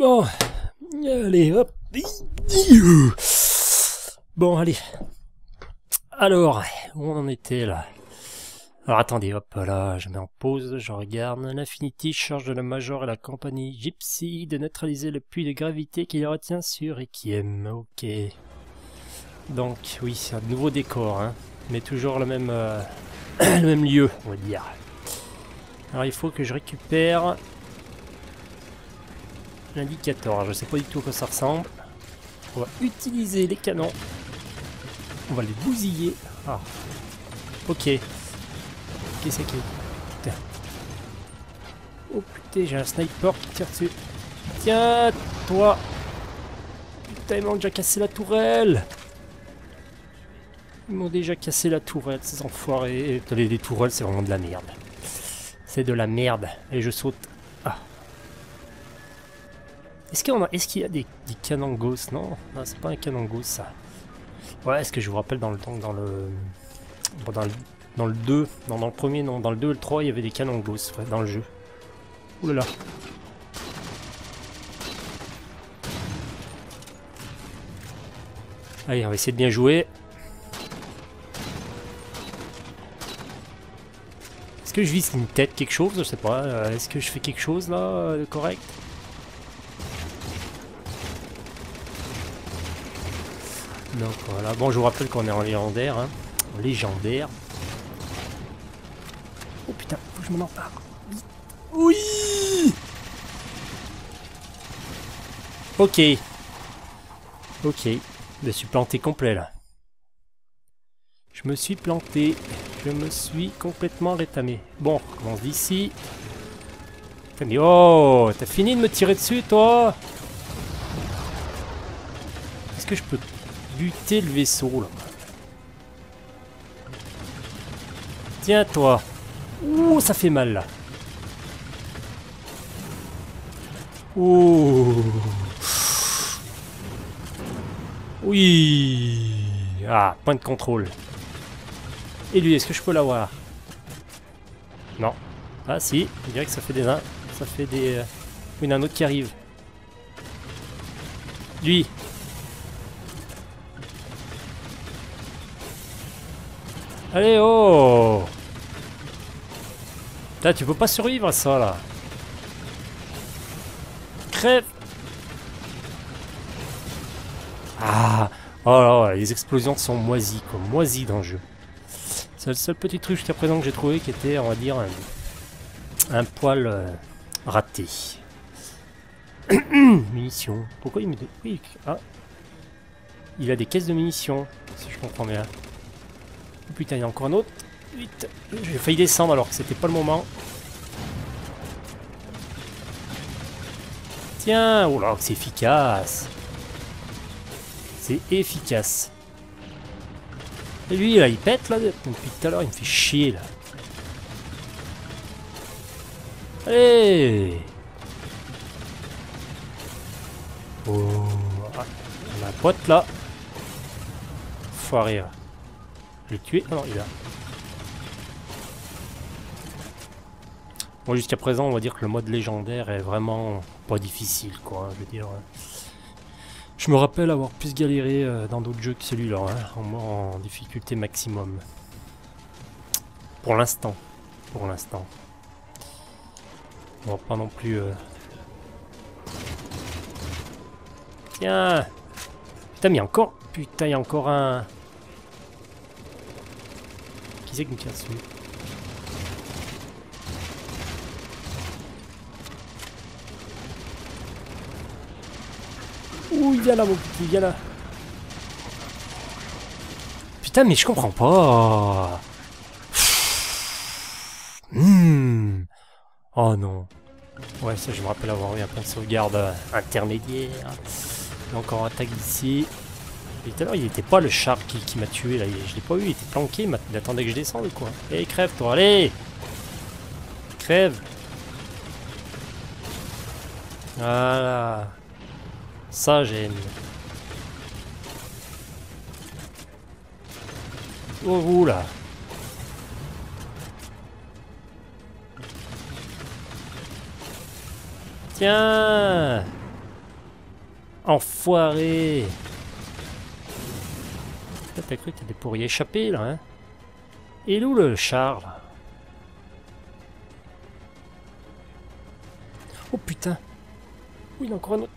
Bon, allez, hop. Bon, allez. Alors, où on en était là? Alors attendez, hop là, je mets en pause, je regarde. L'Infinity charge de la Major et la compagnie Gypsy de neutraliser le puits de gravité qui les retient sur Ekiem. Ok. Donc, oui, c'est un nouveau décor, hein. Mais toujours le même, euh, le même lieu, on va dire. Alors il faut que je récupère l'indicateur. Je sais pas du tout à quoi ça ressemble. On va utiliser les canons. On va les bousiller. Ah. Ok. Qu'est-ce que Putain. Oh putain, j'ai un sniper qui tire dessus. Tiens, toi. Putain, ils m'ont déjà cassé la tourelle. Ils m'ont déjà cassé la tourelle, ces enfoirés. Les tourelles, c'est vraiment de la merde. C'est de la merde. Et je saute. Est-ce qu'il y, est qu'il y, a des, des canons ghost Non, non c'est pas un canon ghost ça. Ouais, est-ce que je vous rappelle dans le temps dans le. Dans le, dans le 2, non, dans le premier, non, dans le 2 et le 3, il y avait des canons ghost ouais, dans le jeu. Oulala. Allez, on va essayer de bien jouer. Est-ce que je vise une tête, quelque chose? Je sais pas. Euh, est-ce que je fais quelque chose là de correct? Donc voilà. Bon, je vous rappelle qu'on est en légendaire. Hein. En légendaire. Oh putain, faut que je m'en empare. Oui Ok. Ok. Je me suis planté complet là. Je me suis planté. Je me suis complètement rétamé. Bon, on recommence d'ici. Mais oh, t'as fini de me tirer dessus, toi? Est-ce que je peux buter le vaisseau, là Tiens, toi. Ouh, ça fait mal, là. Ouh. Oui. Ah, point de contrôle. Et lui, est-ce que je peux l'avoir? Non. Ah si, je dirais que ça fait des... Ça fait des... Oui, il y en a un autre qui arrive. Lui. Allez, oh Là, tu peux pas survivre à ça, là. Crève Ah Oh là, les explosions sont moisies, comme moisies dans le jeu. C'est le seul petit truc jusqu'à présent que j'ai trouvé qui était, on va dire, un, poil euh, raté. munitions. Pourquoi il me... Oui, ah. Il a des caisses de munitions, si je comprends bien. Oh putain, il y a encore un autre. Vite. J'ai failli descendre alors que c'était pas le moment. Tiens, oh là, c'est efficace. C'est efficace. Et lui, là, il pète, là. Depuis tout à l'heure, il me fait chier, là. Allez Oh ah, On a un pote, là. Foiré, là. Ah non, il est là. Bon, jusqu'à présent, on va dire que le mode légendaire est vraiment pas difficile, quoi. Je veux dire... Je me rappelle avoir plus galéré euh, dans d'autres jeux que celui-là, hein, en, difficulté maximum. Pour l'instant. Pour l'instant. On va pas non plus... Euh... Tiens Putain, mais encore... Putain, il y a encore un... Qui c'est qui me tire dessus Ouh, il vient là, mon petit, il vient là. Putain, mais je comprends pas. Hmm. Oh non. Ouais, ça, je me rappelle avoir eu un point de sauvegarde euh, intermédiaire. encore attaque ici. Et tout à l'heure, il était pas le char qui, m'a tué, là. Je l'ai pas eu, il était planqué, il attendait que je descende, quoi. Allez, crève, toi, allez Crève Voilà. Ça, j'aime. Oh, vous, là. Tiens Enfoiré T'as cru que t'étais pour y échapper, là, hein Et où le char, là Oh putain Oui, il encore un autre?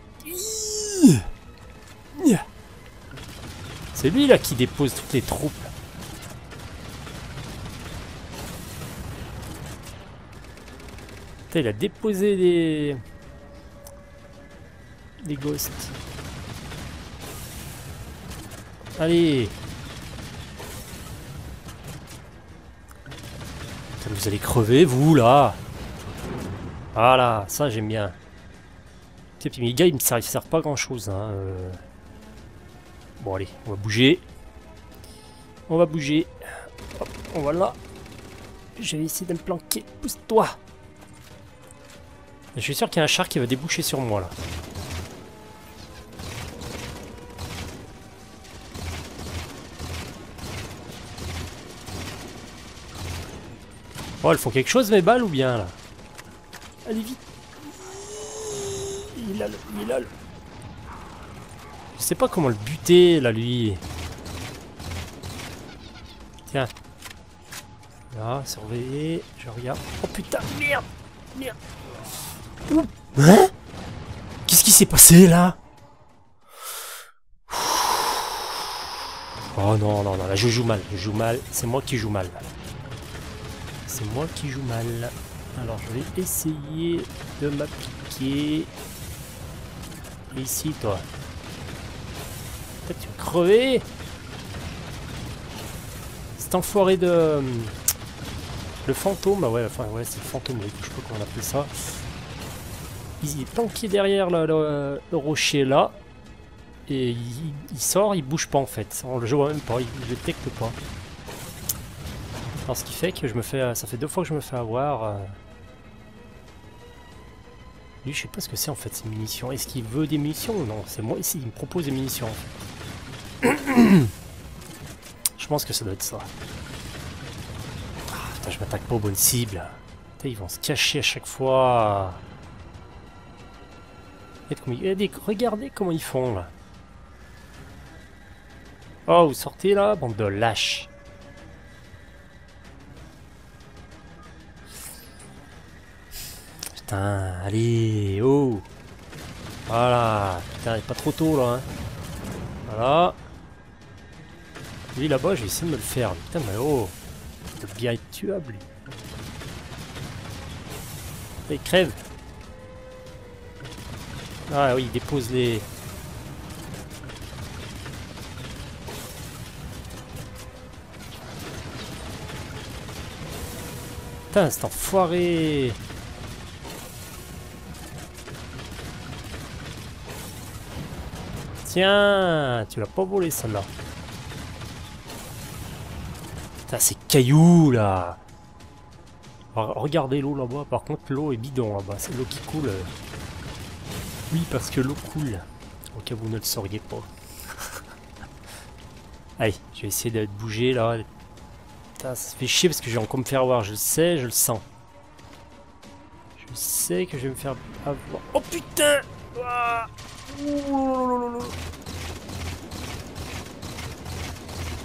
C'est lui, là, qui dépose toutes les troupes. Putain, il a déposé des... Des ghosts. Allez Vous allez crever, vous, là Voilà, ça, j'aime bien. Ces petits ils ne servent, servent pas grand-chose. Hein. Euh. Bon, allez, on va bouger. On va bouger. Hop, on va là. Je vais essayer de me planquer. Pousse-toi Je suis sûr qu'il y a un char qui va déboucher sur moi, là. Oh, elles font quelque chose mes balles ou bien là Allez vite Il a le... Il a le... Je sais pas comment le buter là lui. Tiens. Là, surveiller. Je regarde. Oh putain, merde Merde Hein? Qu'est-ce qui s'est passé là? Oh non, non, non, là je joue mal, je joue mal, c'est moi qui joue mal c'est moi qui joue mal. Alors je vais essayer de m'appliquer. Ici toi. Peut-être tu vas crever Cet enfoiré de... Le fantôme, ah ouais, enfin ouais, c'est le fantôme, je sais pas comment on appelle ça. Il est planqué derrière le, rocher là. Et il, sort, il bouge pas en fait. On le voit même pas, il ne détecte pas. Alors ce qui fait que je me fais... Ça fait deux fois que je me fais avoir. Euh. Lui, je sais pas ce que c'est en fait ces munitions. Est-ce qu'il veut des munitions Non, c'est moi ici, il me propose des munitions. je pense que ça doit être ça. Ah, je m'attaque pas aux bonnes cibles. ils vont se cacher à chaque fois. Regardez comment ils font là. Oh, vous sortez là, bande de lâches. Allez, oh Voilà, putain, il pas trop tôt là. Hein. Voilà. Lui là-bas, je vais essayer de me le faire. Putain, mais oh Il doit bien être tuable lui. Il crève Ah oui, il dépose les... Putain, c'est enfoiré Tiens, tu l'as pas volé celle-là. Putain, c'est cailloux là. regardez l'eau là-bas. Par contre, l'eau est bidon là-bas. C'est l'eau qui coule. Oui, parce que l'eau coule. Au cas où vous ne le sauriez pas. Allez, je vais essayer de bouger là. Putain, ça fait chier parce que je vais encore me faire avoir. Je le sais, je le sens. Je sais que je vais me faire avoir. Oh putain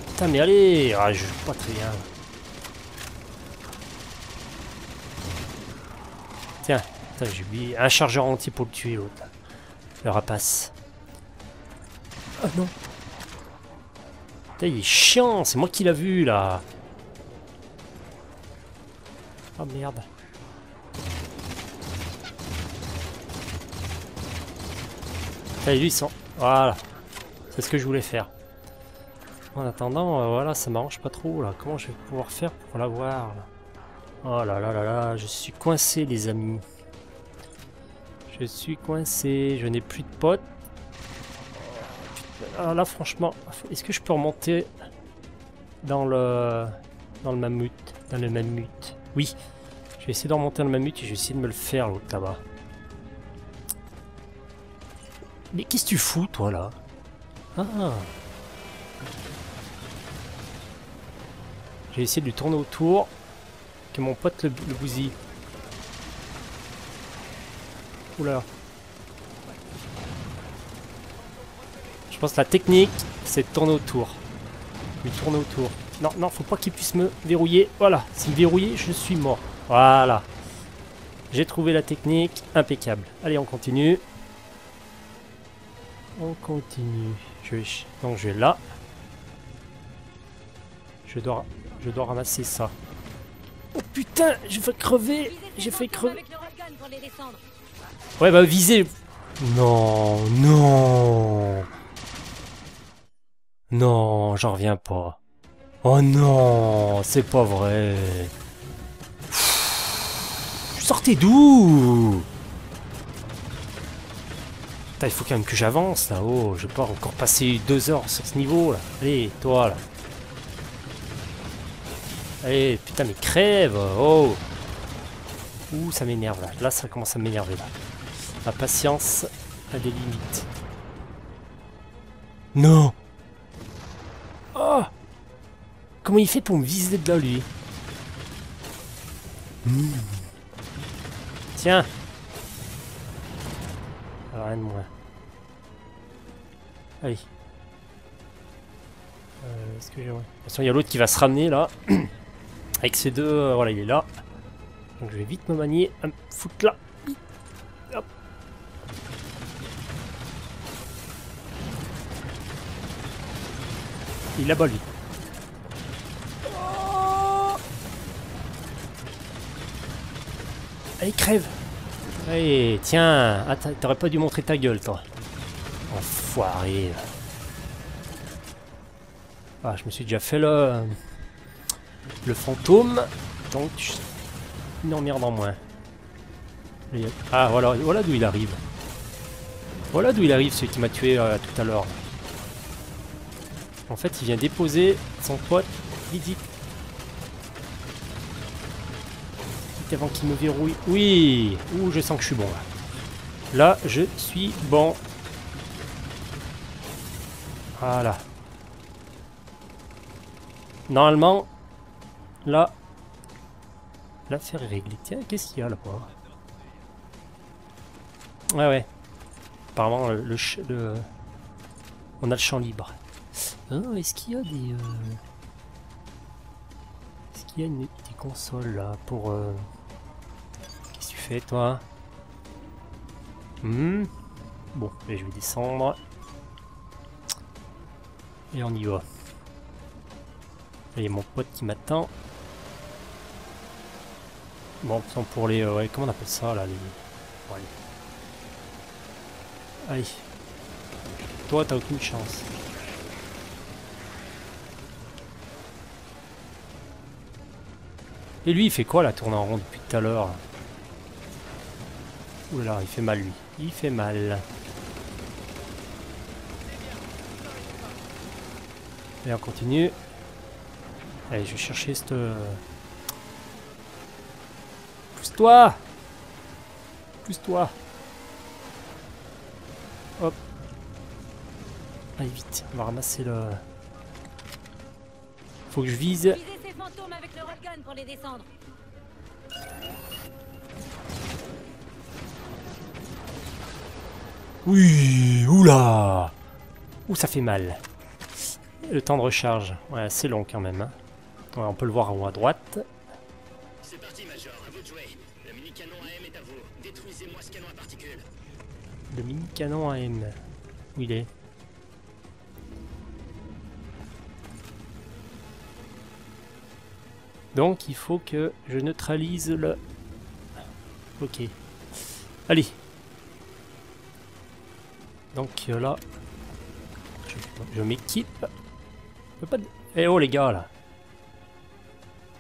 Putain, mais allez ah, Je joue pas très bien. Tiens, j'ai oublié. Un chargeur entier pour le tuer, l'autre. Le rapace. Oh non Putain, il est chiant C'est moi qui l'a vu, là Oh merde Et lui, ils sont... Voilà. C'est ce que je voulais faire. En attendant, euh, voilà, ça m'arrange pas trop, là. Comment je vais pouvoir faire pour l'avoir, Oh là là là là, je suis coincé, les amis. Je suis coincé, je n'ai plus de potes. Alors là, franchement, est-ce que je peux remonter dans le dans le mammut Dans le mammut. Oui. Je vais essayer de remonter dans le mammut et je vais essayer de me le faire, l'autre là-bas. Mais qu'est-ce que tu fous, toi, là? Ah J'ai essayé de lui tourner autour. Que mon pote le, le bousille. Oula. Je pense que la technique, c'est de tourner autour. Lui tourner autour. Non, non, faut pas qu'il puisse me verrouiller. Voilà, s'il me verrouille, je suis mort. Voilà. J'ai trouvé la technique, impeccable. Allez, on continue. On continue. Je vais... Donc je vais là. Je dois, je dois ramasser ça. Oh putain, je vais crever. J'ai fait crever. Ouais, bah viser. Non, non. Non, j'en reviens pas. Oh non, c'est pas vrai. Sortez d'où? Il faut quand même que j'avance là. Oh, je vais pas encore passer deux heures sur ce niveau là. Allez, toi là. Allez, putain, mais crève Oh Ouh, ça m'énerve là. Là, ça commence à m'énerver là. Ma patience a des limites. Non Oh Comment il fait pour me viser de là, lui? Hmm. Tiens Rien de moins. Allez. Euh, Est-ce que façon, il y a l'autre qui va se ramener là. Avec ces deux... Euh, voilà, il est là. Donc je vais vite me manier. Un foutre là. Hop. Il là-bas lui. Allez, crève Tiens T'aurais pas dû montrer ta gueule, toi. Enfoiré. Ah, je me suis déjà fait le... Le fantôme. Donc, une emmerde en moins. Ah, voilà, voilà d'où il arrive. Voilà d'où il arrive, celui qui m'a tué euh, tout à l'heure. En fait, il vient déposer son pote Avant qu'il me verrouille. Oui Ouh, je sens que je suis bon là. Là, je suis bon. Voilà. Normalement, là, l'affaire est réglée. Tiens, qu'est-ce qu'il y a là-bas Ouais, ouais. Apparemment, le, le, On a le champ libre. Oh, est-ce qu'il y a des... Euh, est-ce qu'il y a des consoles là pour... Euh, toi hmm. Bon, et je vais descendre. Et on y va. Il y a mon pote qui m'attend. Bon, pour les... Euh, ouais, comment on appelle ça, là les... Allez. Toi, t'as aucune chance. Et lui, il fait quoi, la tourne en rond depuis tout à l'heure Oula, il fait mal lui. Il fait mal. Et on continue. Allez, je vais chercher cette... Pousse-toi Pousse-toi Hop. Allez, vite. On va ramasser le... Faut que je vise. pour les descendre. Oui, oula Ouh, ça fait mal. Le temps de recharge, ouais, c'est long quand même. Hein. on peut le voir en haut à droite. C'est parti, Major, à vous de jouer. Le mini-canon AM est à vous. Détruisez-moi ce canon à particules. Le mini-canon AM. Où il est? Donc, il faut que je neutralise le... Ok. Allez, donc euh, là, je, m'équipe. Eh oh les gars là.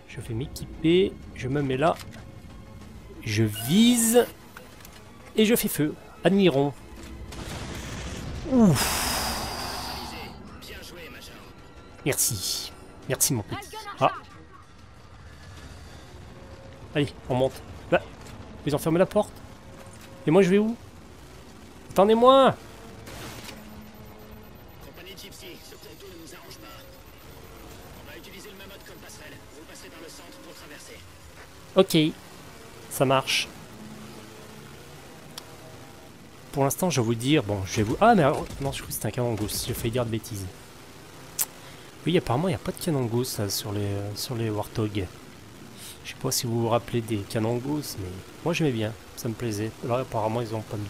Je vais m'équiper, je me mets là. Je vise. Et je fais feu. Admirons. Ouf. Merci. Merci mon petit. Ah. Allez, on monte. Là. Ils ont fermé la porte. Et moi je vais où? Attendez-moi Ok, ça marche. pour l'instant, je vais vous dire... Bon, je vais vous... Ah, mais alors... Non, je crois que c'était un canon gousse. J'ai failli dire de bêtises. Oui, apparemment, il n'y a pas de canon gousse sur les, sur les Warthog. Je sais pas si vous vous rappelez des canons mais moi j'aimais bien. Ça me plaisait. Là, apparemment, ils ont pas mis.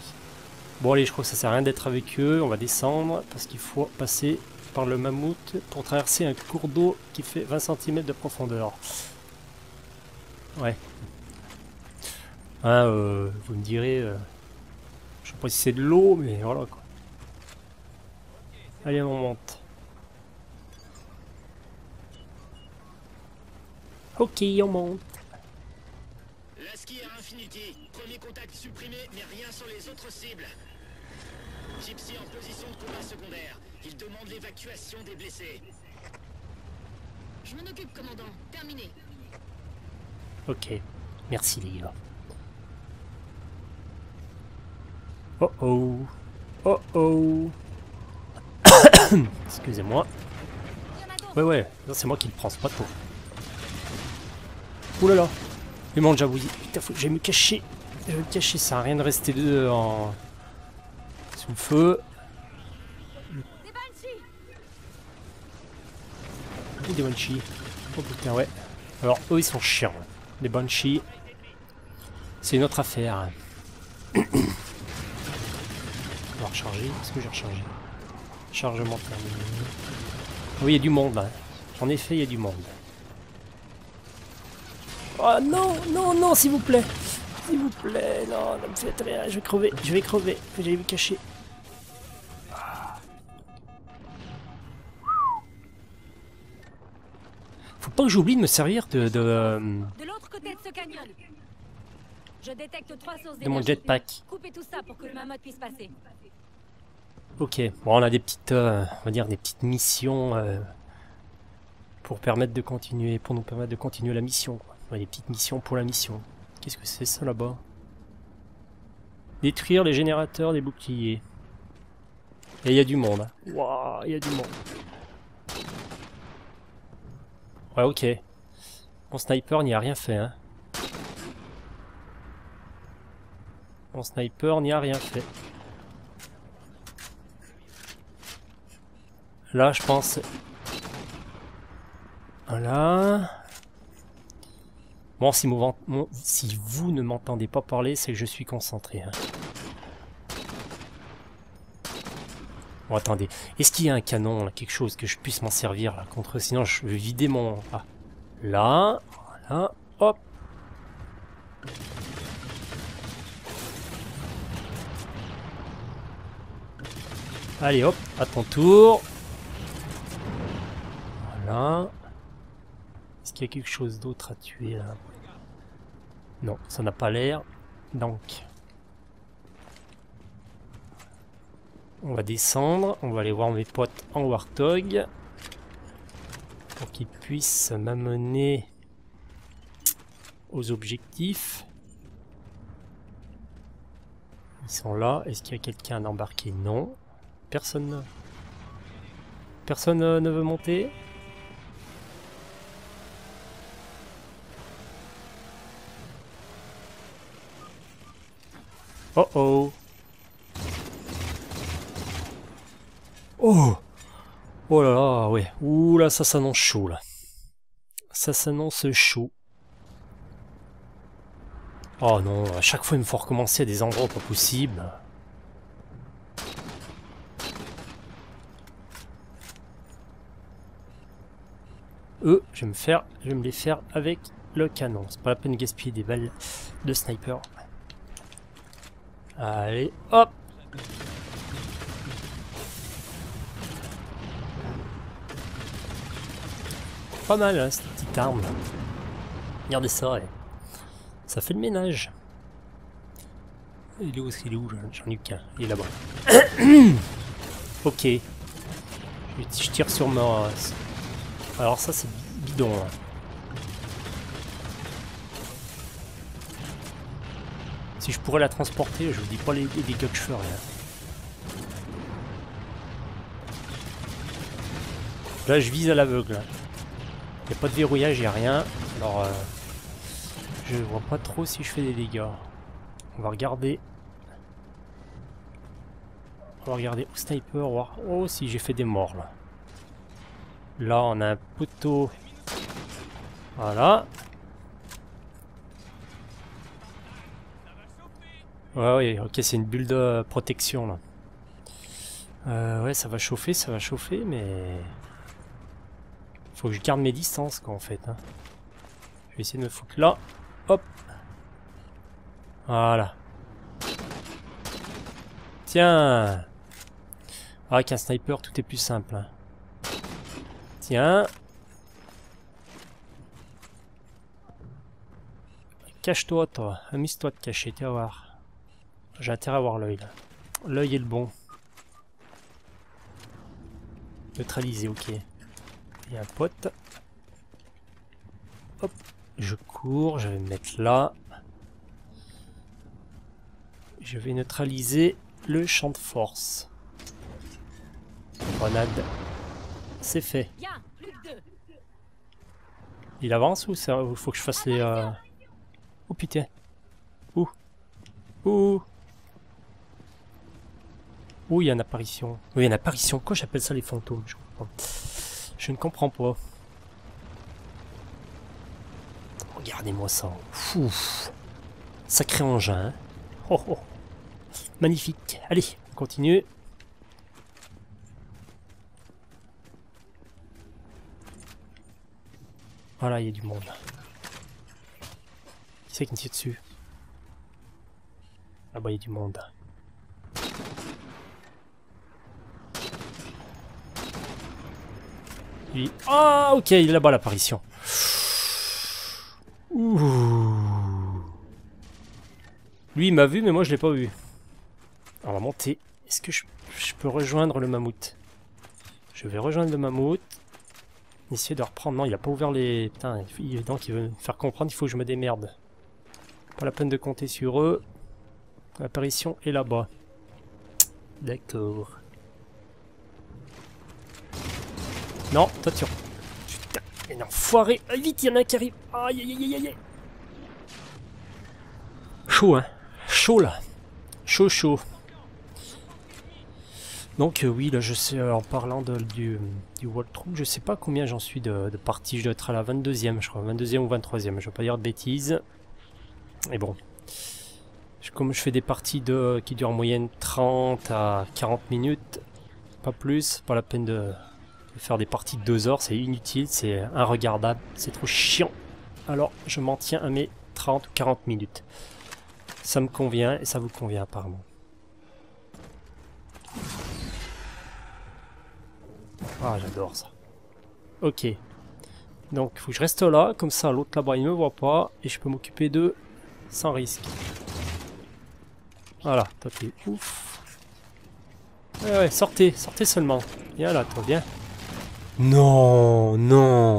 Bon, allez, je crois que ça sert à rien d'être avec eux. On va descendre parce qu'il faut passer par le mammouth pour traverser un cours d'eau qui fait 20 cm de profondeur. Ouais. Hein, euh, vous me direz, euh, je sais pas si c'est de l'eau, mais voilà quoi. Allez, on monte. Ok, on monte. La ski à Infinity. Premier contact supprimé, mais rien sur les autres cibles. Gypsy en position de combat secondaire. Il demande l'évacuation des blessés. Je m'en occupe, commandant. Terminé. Ok. Merci les gars. Oh oh. Oh oh. Excusez-moi. Ouais ouais, c'est moi qui le prends, c'est pas toi. Ouh là là. Il mange jabouillis. Putain, faut que me cacher. Je vais me cacher, ça a rien de rester de en... sous le feu. Des Banshee. Oh putain, ouais. Alors, eux, ils sont chiants. Les Banshees. C'est une autre affaire. On va recharger. Est-ce que j'ai rechargé Chargement terminé. Oui, il y a du monde. hein. En effet, il y a du monde. Oh non, non, non, s'il vous plaît. S'il vous plaît, non, ne me faites rien. Je vais crever, je vais crever. Je vais me cacher. Faut pas que j'oublie de me servir de, de, De l'autre côté de ce canyon. Je détecte trois sources de mon jetpack. Coupez tout ça pour que le mammouth puisse passer. Ok, bon, on a des petites, euh, on va dire des petites missions euh, pour permettre de continuer, pour nous permettre de continuer la mission. Quoi. Ouais, des petites missions pour la mission. Qu'est-ce que c'est ça là-bas? Détruire les générateurs des boucliers. Et il y a du monde. hein. Waouh, il y a du monde. Ouais, ok. Mon sniper n'y a rien fait. Hein. Mon sniper n'y a rien fait. Là, je pense. Voilà. Bon, si, si vous ne m'entendez pas parler, c'est que je suis concentré. hein. Bon, attendez. Est-ce qu'il y a un canon, là, quelque chose que je puisse m'en servir là, contre Sinon, je vais vider mon... Ah. Là. Voilà. Hop. Allez, hop. À ton tour. Voilà. Est-ce qu'il y a quelque chose d'autre à tuer là? Non, ça n'a pas l'air. Donc, on va descendre. On va aller voir mes potes en Warthog. Pour qu'ils puissent m'amener aux objectifs. Ils sont là. Est-ce qu'il y a quelqu'un à embarquer? Non. Personne. Personne euh, ne veut monter? Oh oh Oh Oh là là, ouais. Ouh là, ça s'annonce chaud là. Ça s'annonce chaud. Oh non, à chaque fois il me faut recommencer à des endroits pas possibles. Eux, je vais me faire, je vais me les faire avec le canon. C'est pas la peine de gaspiller des balles de sniper. Allez, hop Pas mal, hein, cette petite arme. Regardez ça, ça fait le ménage. Il est où, il est où J'en ai qu'un, il est là-bas. ok. Je tire sur ma... Alors ça c'est bidon. hein. Si je pourrais la transporter, je vous dis pas les, les dégâts que je ferais. hein. Là je vise à l'aveugle. Il a pas de verrouillage, il a rien. Alors euh, je vois pas trop si je fais des dégâts. On va regarder. On va regarder sniper, voir. Oh, si j'ai fait des morts là. Là, on a un poteau. Voilà. Ouais, ouais, ok, c'est une bulle de protection là. Euh, ouais, ça va chauffer, ça va chauffer, mais... Faut que je garde mes distances, quoi, en fait. hein. Je vais essayer de me foutre là. Hop. Voilà. Tiens Ah, Avec un sniper, tout est plus simple. hein. Tiens. Cache-toi, toi. Amuse-toi de cacher, tu vas voir. J'ai intérêt à voir l'œil, là. L'œil est le bon. Neutralisé, ok. Il y a un pote. Hop, je cours, je vais me mettre là. Je vais neutraliser le champ de force. Grenade. C'est fait. Il avance ou ça ou faut que je fasse les... euh, Oh putain. Où Où Où il y a une apparition Oui, il y a une apparition. Quoi j'appelle ça les fantômes? Je, comprends. Je ne comprends pas. Regardez-moi ça. Sacré engin. hein. Oh, oh. Magnifique. Allez, on continue. Voilà, il y a du monde. Qui c'est qui me tire dessus? Ah bah il y a du monde. Ah ok, il est là-bas l'apparition. Ouh. Lui il m'a vu mais moi je l'ai pas vu. On va monter. Est-ce que je, peux rejoindre le mammouth? Je vais rejoindre le mammouth. Essayer de reprendre. Non, il a pas ouvert les. Putain, il donc il veut me faire comprendre, il faut que je me démerde. Pas la peine de compter sur eux. L'apparition est là-bas. D'accord. Non, tu. Putain, mais enfoiré. Ah, Vite, il y en a un qui arrive. Aïe aïe aïe aïe Chaud, hein. Chaud là. Chaud, chaud. Donc euh, oui, là je sais, euh, en parlant de- du, du walkthrough, je sais pas combien j'en suis de, parties, je dois être à la 22e je crois, 22e ou 23e, je vais pas dire de bêtises. Et bon, comme je fais des parties de, qui durent en moyenne 30 à 40 minutes, pas plus, pas la peine de faire des parties de 2 heures, c'est inutile, c'est regardable, c'est trop chiant. Alors je m'en tiens à mes 30 ou 40 minutes. Ça me convient et ça vous convient apparemment. Ah, j'adore ça. Ok. Donc, faut que je reste là, comme ça l'autre là-bas il me voit pas, et je peux m'occuper d'eux sans risque. Voilà, toi t'es ouf. Ouais, ouais, sortez, sortez seulement. Viens là, toi, viens. Non, non.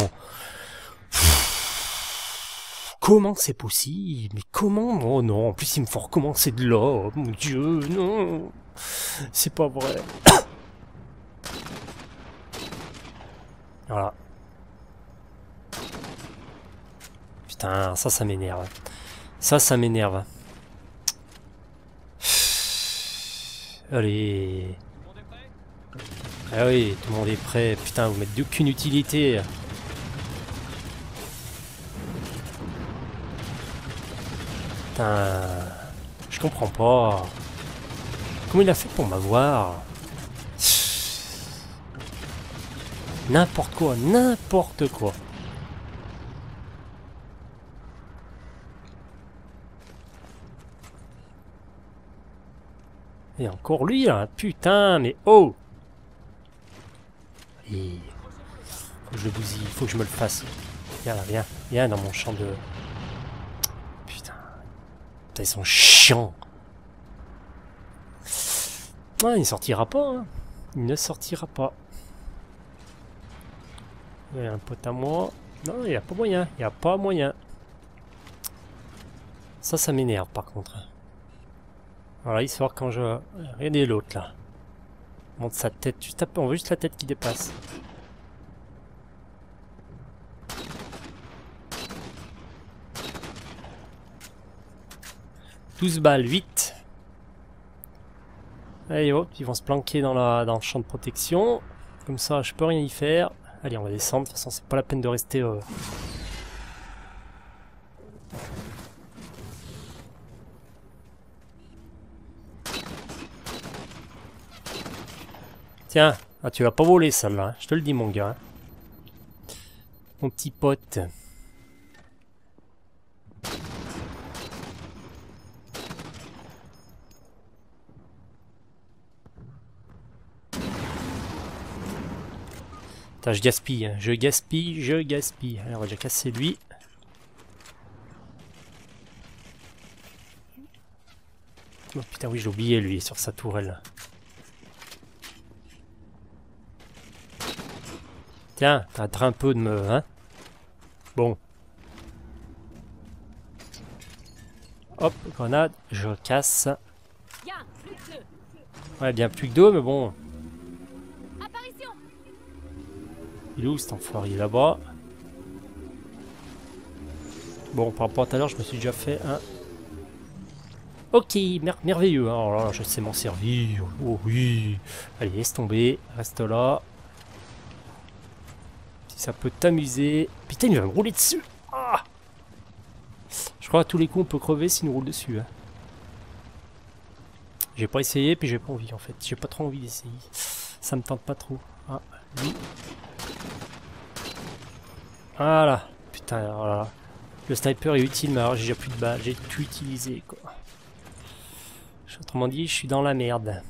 Comment c'est possible? Mais comment? Oh non, en plus il me faut recommencer de là. Oh mon dieu, non. C'est pas vrai. Voilà. Putain, ça, ça m'énerve. Ça, ça m'énerve. Allez. Ah oui, tout le monde est prêt. Putain, vous mettez d'aucune utilité. Putain. Je comprends pas. Comment il a fait pour m'avoir? N'importe quoi, n'importe quoi. Et encore lui, là, putain, mais oh Et... Faut que je le bousille, faut que je me le fasse. Viens là, viens, viens dans mon champ de... Putain. Putain, ils sont chiants. Ouais, il sortira pas, hein. Il ne sortira pas. Il y a un pote à moi. Non, il n'y a pas moyen. Il n'y a pas moyen. Ça, ça m'énerve par contre. Voilà, il quand je... Regardez l'autre là. Monte sa tête. Juste on voit juste la tête qui dépasse. « 12 balles, 8. Allez hop, ils vont se planquer dans, la, dans le champ de protection. Comme ça, je peux rien y faire. Allez, on va descendre. De toute façon, c'est pas la peine de rester... euh, Tiens, ah, tu vas pas voler celle-là, hein, je te le dis mon gars. Mon petit pote. Putain, je gaspille, hein. je gaspille, je gaspille. Allez, on va déjà casser lui. Oh putain, oui, j'ai oublié lui sur sa tourelle. Tiens, t'arrêteras un peu de me... Hein? Bon. Hop, grenade, je casse. Ouais, bien plus que deux, mais bon. Il est où cet enfoiré? Là-bas. Bon, par rapport à tout à l'heure, je me suis déjà fait un... Ok, mer- merveilleux. hein. Alors là, je sais m'en servir. Oh oui. Allez, laisse tomber. Reste là. Ça peut t'amuser. Putain, il va me rouler dessus. Ah je crois à tous les coups, on peut crever s'il nous roule dessus. hein. J'ai pas essayé, puis j'ai pas envie en fait. J'ai pas trop envie d'essayer. Ça me tente pas trop. Ah, lui. Voilà. Putain, oh là. Le sniper est utile, mais alors j'ai déjà plus de balles. J'ai tout utilisé, quoi. Autrement dit, je suis dans la merde.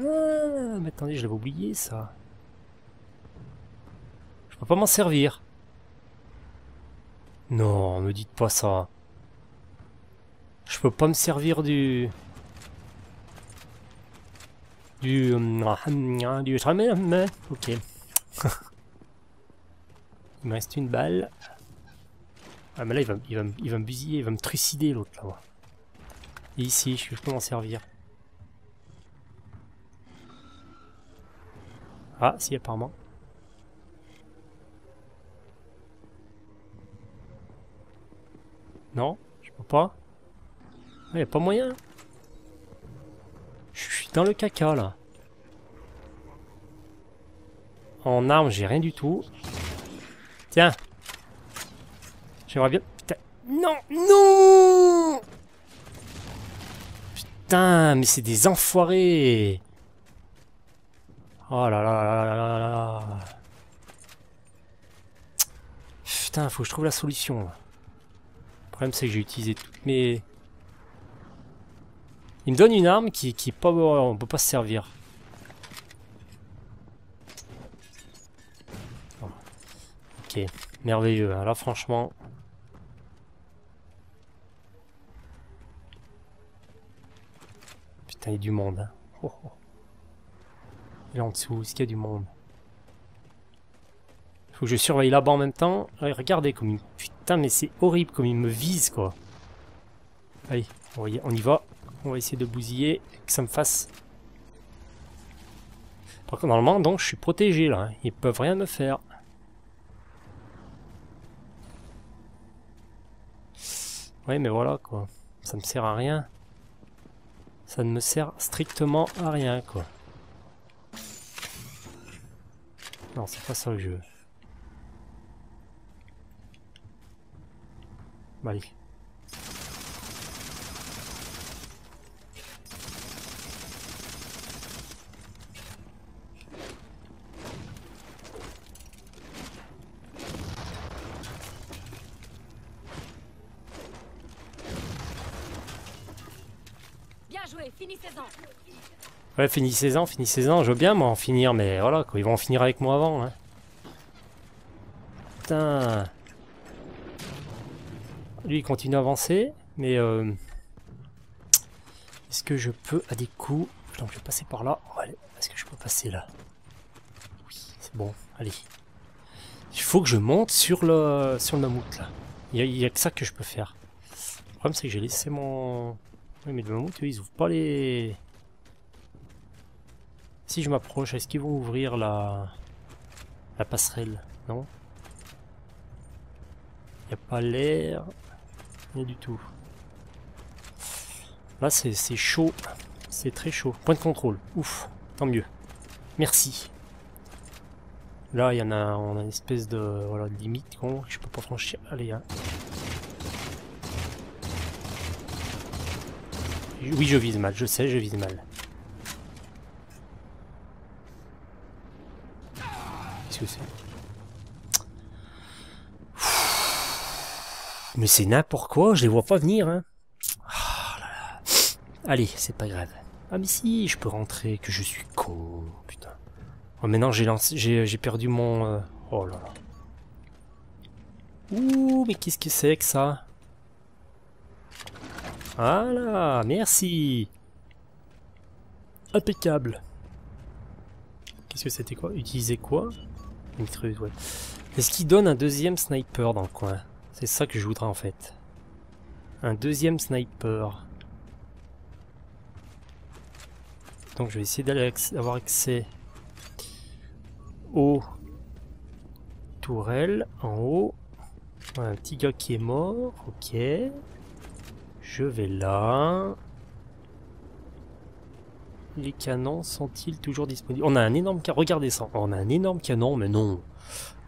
Ah, mais attendez, je l'avais oublié, ça. Je peux pas m'en servir. Non, me dites pas ça. Je peux pas me servir du... Du... euh, Du... Ok. Il me reste une balle. Ah mais là il va, il va, me- il va me busiller, il va me trucider l'autre là-bas. Ici, je peux m'en servir. Ah, si apparemment. Non, je peux pas. Il a pas moyen. Je suis dans le caca là. En armes, j'ai rien du tout. Tiens. J'aimerais bien... Putain. Non Non Putain, mais c'est des enfoirés Oh là là là là là là là Putain, faut que je trouve la solution. là. Problème, c'est que j'ai utilisé toutes mes... Il me donne une arme qui, qui est pas... On peut pas se servir. Ok, merveilleux. Alors franchement... Putain, il y a du monde. hein. Oh, oh. Là en dessous, est-ce qu'il y a du monde? Faut que je surveille là-bas en même temps. Regardez comme il... Putain, mais c'est horrible comme il me vise, quoi. Allez, on va y- on y va. On va essayer de bousiller, que ça me fasse... Par contre, normalement, donc, je suis protégé, là. hein. Ils peuvent rien me faire. Ouais, mais voilà, quoi. Ça me sert à rien. Ça ne me sert strictement à rien, quoi. Non, c'est pas ça que je veux. Allez. Bien joué, finissez-en Ouais, finissez-en, finissez-en. Je veux bien, moi, en finir, mais voilà, quoi. Ils vont en finir avec moi avant, hein. Putain. Lui, il continue à avancer, mais... Euh... Est-ce que je peux, à des coups... Donc, je vais passer par là. Oh, Est-ce que je peux passer là? Oui, c'est bon. Allez. Il faut que je monte sur le, sur le mammouth, là. Il y a, que ça que je peux faire. Le problème, c'est que j'ai laissé mon... Oui, mais le mammouth, ils ouvrent pas les... Si je m'approche, est-ce qu'ils vont ouvrir la, la passerelle? Non Il n'y a pas l'air. Rien du tout. Là, c'est chaud. C'est très chaud. Point de contrôle. Ouf. Tant mieux. Merci. Là, il y en a, on a une espèce de, voilà, limite qu'on, je peux pas franchir. Allez, hein. Oui, je vise mal, je sais, je vise mal. Qu'est-ce que c'est? Mais c'est n'importe quoi, je les vois pas venir, hein. Ah là. Allez, c'est pas grave. Ah mais si, je peux rentrer, que je suis con, putain. Oh maintenant j'ai j'ai, perdu mon... euh, Oh là là. Ouh, mais qu'est-ce que c'est que ça? Voilà, merci. Impeccable. Qu'est-ce que c'était quoi? Utiliser quoi? Une mitrailleuse, ouais. Est-ce qu'il donne un deuxième sniper dans le coin? C'est ça que je voudrais en fait. Un deuxième sniper. Donc je vais essayer d'avoir accès aux tourelles en haut. Un petit gars qui est mort, ok. Je vais là. Les canons sont-ils toujours disponibles? On a un énorme canon. Regardez ça. On a un énorme canon, mais non.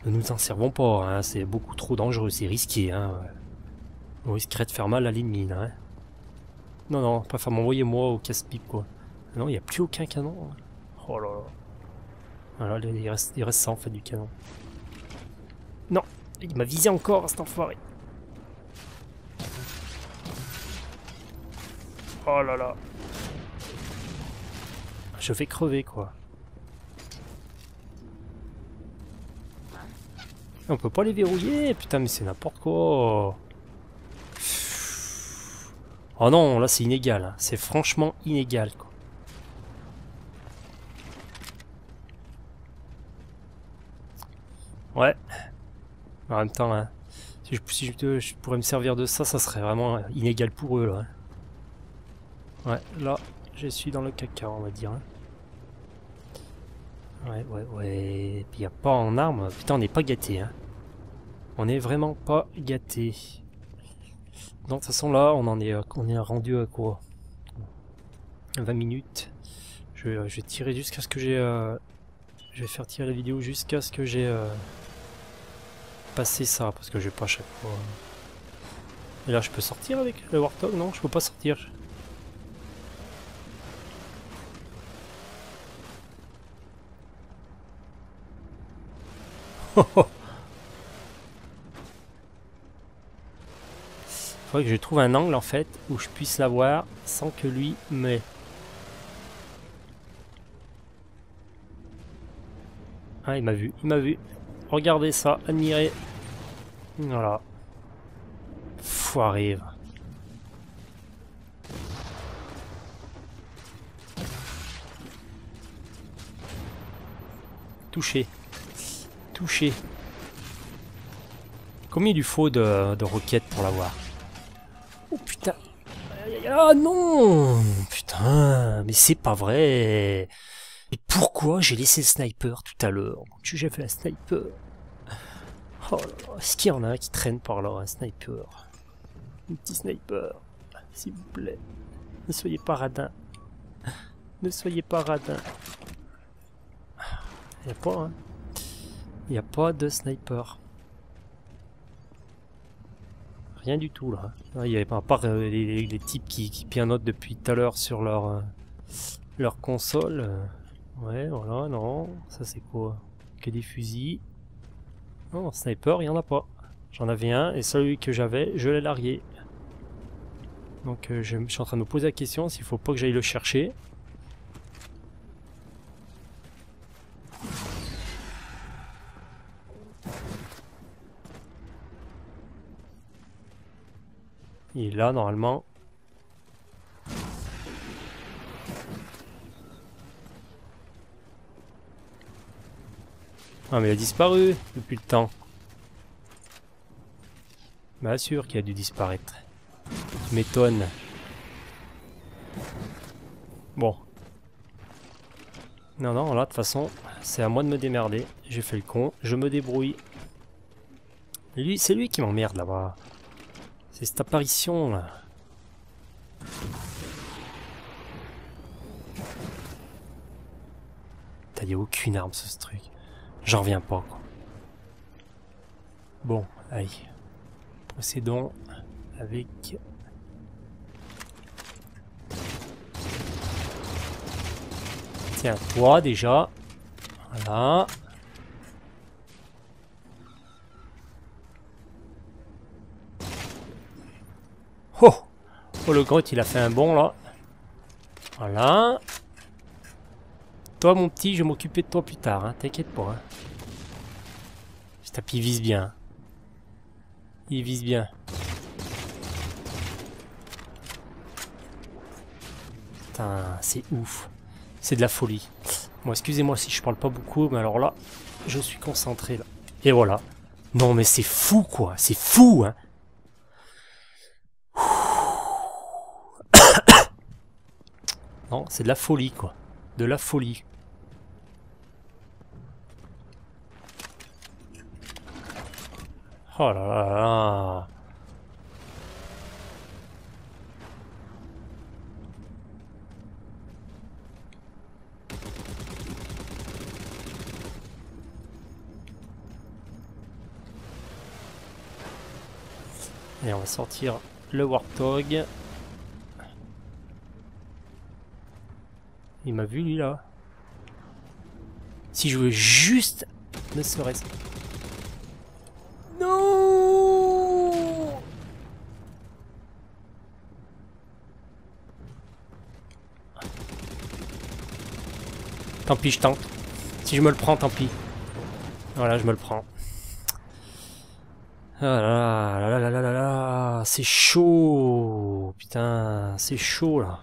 Ne nous en servons pas. hein, C'est beaucoup trop dangereux. C'est risqué. Hein. On risquerait de faire mal à l'ennemi. Hein. Non, non, pas faire m'envoyer-moi au casse-pipe, quoi. Non, il n'y a plus aucun canon. hein. Oh là là. Il reste, il reste ça en fait du canon. Non, il m'a visé encore cet enfoiré. Oh là là. Je vais crever quoi. On peut pas les verrouiller, putain mais c'est n'importe quoi. Oh non, là c'est inégal, hein. c'est franchement inégal quoi. Ouais. En même temps, hein, si, je, si je pourrais me servir de ça, ça serait vraiment inégal pour eux là. hein. Ouais, là, je suis dans le caca, on va dire. Ouais, ouais, ouais. Puis y a pas en armes. Putain, on n'est pas gâté. Hein. On est vraiment pas gâté. Donc de toute façon là, on en est, euh, on est rendu à quoi? 20 minutes. Je, vais- je vais tirer jusqu'à ce que j'ai. euh, je vais faire tirer la vidéo jusqu'à ce que j'ai euh, passé ça, parce que je vais pas à chaque fois. Et là, je peux sortir avec le Warthog Non, je peux pas sortir. Faudrait que je trouve un angle en fait où je puisse la voir sans que lui me. Ah, il m'a vu, il m'a vu. Regardez ça, admirez. Voilà. Foiré. Touché. Touché. Combien il lui faut de, roquettes pour l'avoir Oh putain Ah non Putain Mais c'est pas vrai Et pourquoi j'ai laissé le sniper tout à l'heure? J'ai fait un sniper Oh là là, est-ce qu'il y en a un qui traîne par là, un sniper? Un petit sniper, s'il vous plaît. Ne soyez pas radin. Ne soyez pas radin. Il a pas, hein Il a pas de sniper. Rien du tout là. Il y avait à part euh, les, types qui, qui depuis tout à l'heure sur leur, euh, leur console. Ouais, voilà, non. Ça c'est quoi? Que des fusils. Non, sniper, il y en a pas. J'en avais un et celui que j'avais, je l'ai largué. Donc euh, je, je suis en train de me poser la question s'il faut pas que j'aille le chercher. Il est là normalement. Ah mais il a disparu depuis le temps. Bien sûr qu'il a dû disparaître. Tu m'étonnes. Bon. Non, non, là, de toute façon, c'est à moi de me démerder. J'ai fait le con, je me débrouille. Lui, c'est lui qui m'emmerde là-bas. C'est cette apparition là. T'as y a aucune arme ce truc. J'en reviens pas quoi. Bon, allez. Procédons avec Tiens, toi déjà. Voilà. Oh, le grotte, il a fait un bond, là. Voilà. Toi, mon petit, je vais m'occuper de toi plus tard, hein. T'inquiète pas, hein. Je tape, il vise bien. Il vise bien. Putain, c'est ouf. C'est de la folie. Bon, excusez-moi si je parle pas beaucoup, mais alors là, je suis concentré, là. Et voilà. Non, mais c'est fou, quoi. C'est fou, hein. Non, c'est de la folie, quoi. De la folie. Oh là là. Et on va sortir le Warthog. Il m'a vu lui là. Si je veux juste ne serait-ce Non Tant pis, je tente. Si je me le prends, tant pis. Voilà, je me le prends. Ah là là là là là là là, c'est chaud, putain, c'est chaud là.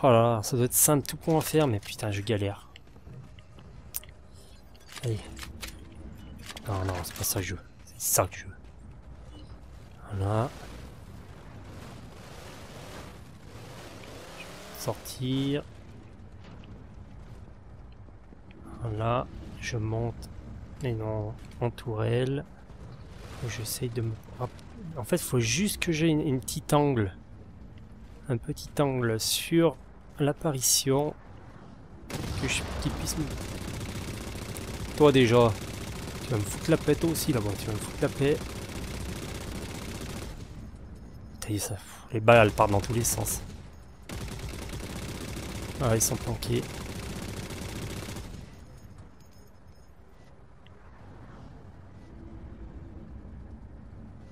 Oh là là, ça doit être simple tout point à faire, mais putain, je galère. Allez. Non, non, c'est pas ça que je veux. C'est ça que je veux. Voilà. Sortir. Voilà. Je monte. Mais non, en tourelle. J'essaye de me... En fait, il faut juste que j'ai une, une petite angle. Un petit angle sur l'apparition. Que je qui puisse me... Toi déjà. Tu vas me foutre la paix toi aussi là-bas. Tu vas me foutre la paix. Ça... Les balles elles partent dans tous les sens. Ah, ils sont planqués.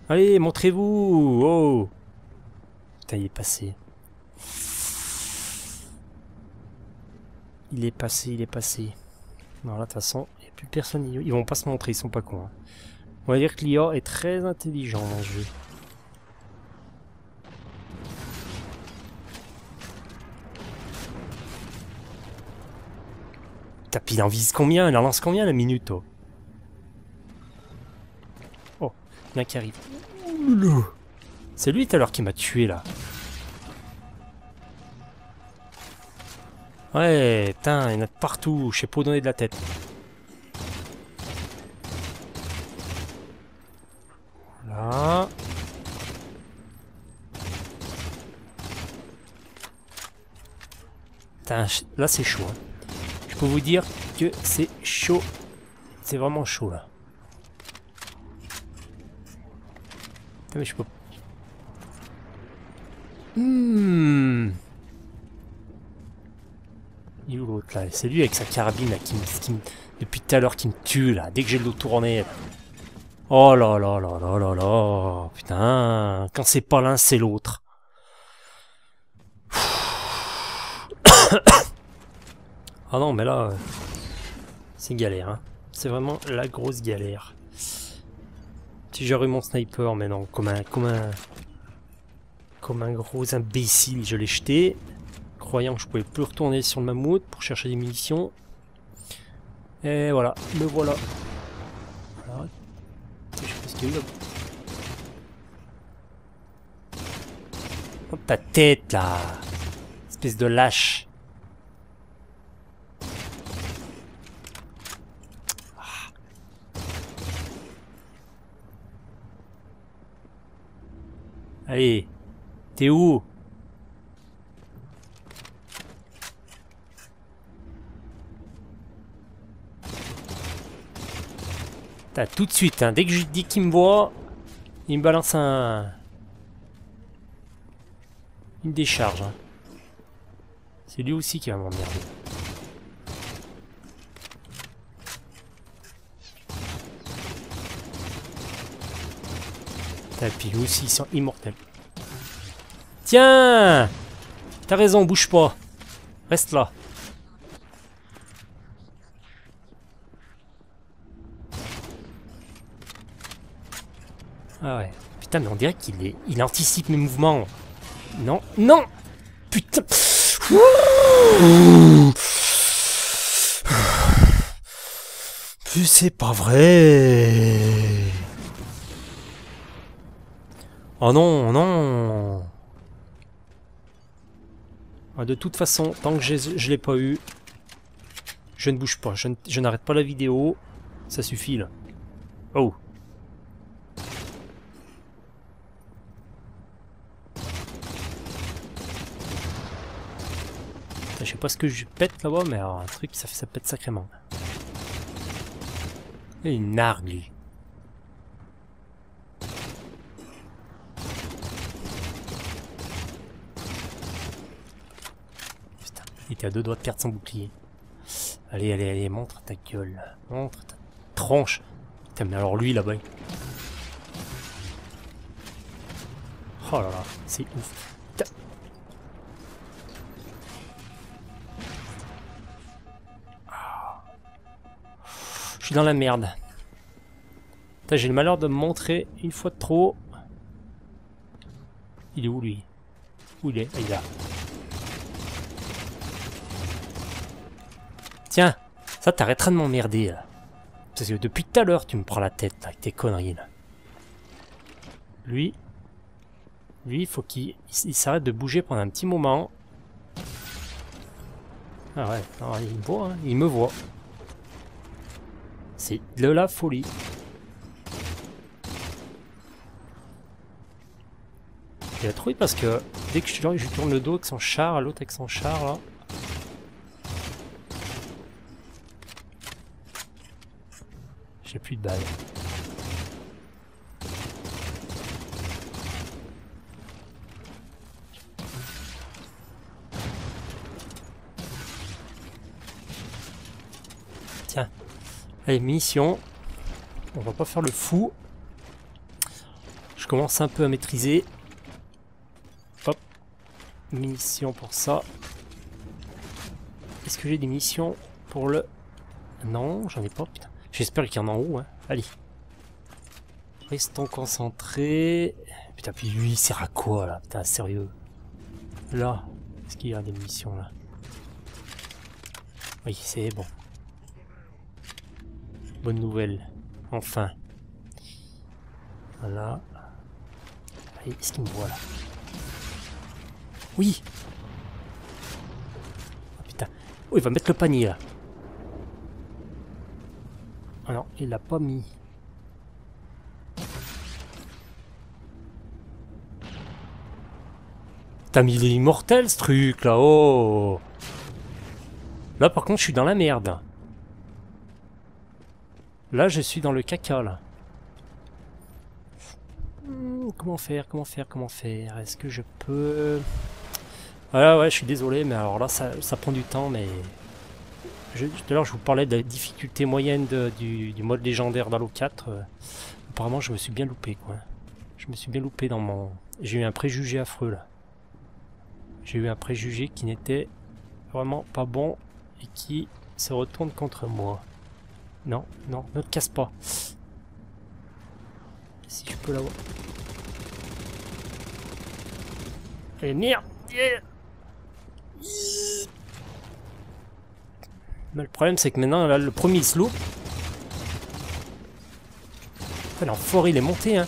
Allez, montrez-vous Oh Putain, il est passé. Il est passé, il est passé. Voilà, de toute façon, il n'y a plus personne. Ils vont pas se montrer, ils sont pas cons. hein. On va dire que l'IA est très intelligent dans ce jeu. Putain, puis il en vise combien? Il en lance combien la minute oh? Oh, il y en a qui arrive. C'est lui tout à l'heure qui m'a tué là. Ouais, putain, il y en a partout. Je sais pas où donner de la tête. Voilà. Putain, là c'est chaud. hein. Je peux vous dire que c'est chaud. C'est vraiment chaud là. Mais je peux. Hmm. Il est l'autre là C'est lui avec sa carabine là qui me, qui me- depuis tout à l'heure qui me tue là. Dès que j'ai le dos tourné. Oh là là là là là là. Putain. Quand c'est pas l'un, c'est l'autre. ah non, mais là. euh, C'est galère. Hein. C'est vraiment la grosse galère. Si j'aurais eu mon sniper, mais non, comme un, comme un, comme un gros imbécile, je l'ai jeté, croyant que je pouvais plus retourner sur le mammouth pour chercher des munitions. Et voilà, me voilà. Je sais pas ce eu. Oh, ta tête là Espèce de lâche. Ah. Allez, t'es où? T'as tout de suite, hein, dès que je dis qu'il me voit, il me balance un... Une décharge. hein. C'est lui aussi qui va m'emmerder. Et puis lui aussi, ils sont immortels. Tiens T'as raison, bouge pas. Reste là. Ah ouais. Putain, mais on dirait qu'il est... il anticipe mes mouvements. Non, non. Putain. C'est pas vrai. Oh non, non. Ah, De toute façon, tant que je l'ai pas eu, je ne bouge pas, je n'arrête pas la vidéo, ça suffit là. Oh Je sais pas ce que je pète là-bas, mais alors, un truc, ça, ça pète sacrément. Une nargue, lui. Putain, il était à deux doigts de perdre son bouclier. Allez, allez, allez, montre ta gueule. Montre ta tronche. Putain, mais alors lui là-bas. Oh là là, c'est ouf. Je suis dans la merde. J'ai le malheur de me montrer une fois de trop. Il est où lui? Où il est? Ah, Il est là. Tiens, ça t'arrêtera de m'emmerder. Parce que depuis tout à l'heure tu me prends la tête avec tes conneries là. Lui, lui il faut qu'il il s'arrête de bouger pendant un petit moment. Ah ouais, il me voit, hein, il me voit. C'est de la folie. Il a trouvé parce que dès que je, je tourne le dos avec son char, l'autre avec son char. J'ai plus de balles. Tiens. Allez, mission. On va pas faire le fou. Je commence un peu à maîtriser. Hop. Munitions pour ça. Est-ce que j'ai des missions pour le... Non, j'en ai pas. J'espère qu'il y en a en haut, hein. Allez. Restons concentrés. Putain, puis lui, il sert à quoi, là Putain, sérieux? Là, est-ce qu'il y a des missions, là? Oui, c'est bon. Bonne nouvelle. Enfin. Voilà. Est-ce qu'il me voit, là Oui Ah, putain. Oh, il va mettre le panier, là. Ah non, il l'a pas mis. T'as mis les immortels ce truc là, oh Là par contre je suis dans la merde. Là je suis dans le caca là. Comment faire, comment faire, comment faire? Est-ce que je peux... Voilà ouais je suis désolé mais alors là ça, prend du temps mais... Tout à l'heure je vous parlais de la difficulté moyenne du, mode légendaire d'Halo 4. euh, apparemment je me suis bien loupé quoi. Je me suis bien loupé dans mon... J'ai eu un préjugé affreux là. J'ai eu un préjugé qui n'était vraiment pas bon et qui se retourne contre moi. Non, non, ne te casse pas. Si je peux l'avoir. Allez, merde Yeah. Mais le problème c'est que maintenant là, le premier il se loupe. L'enfoiré il est monté hein.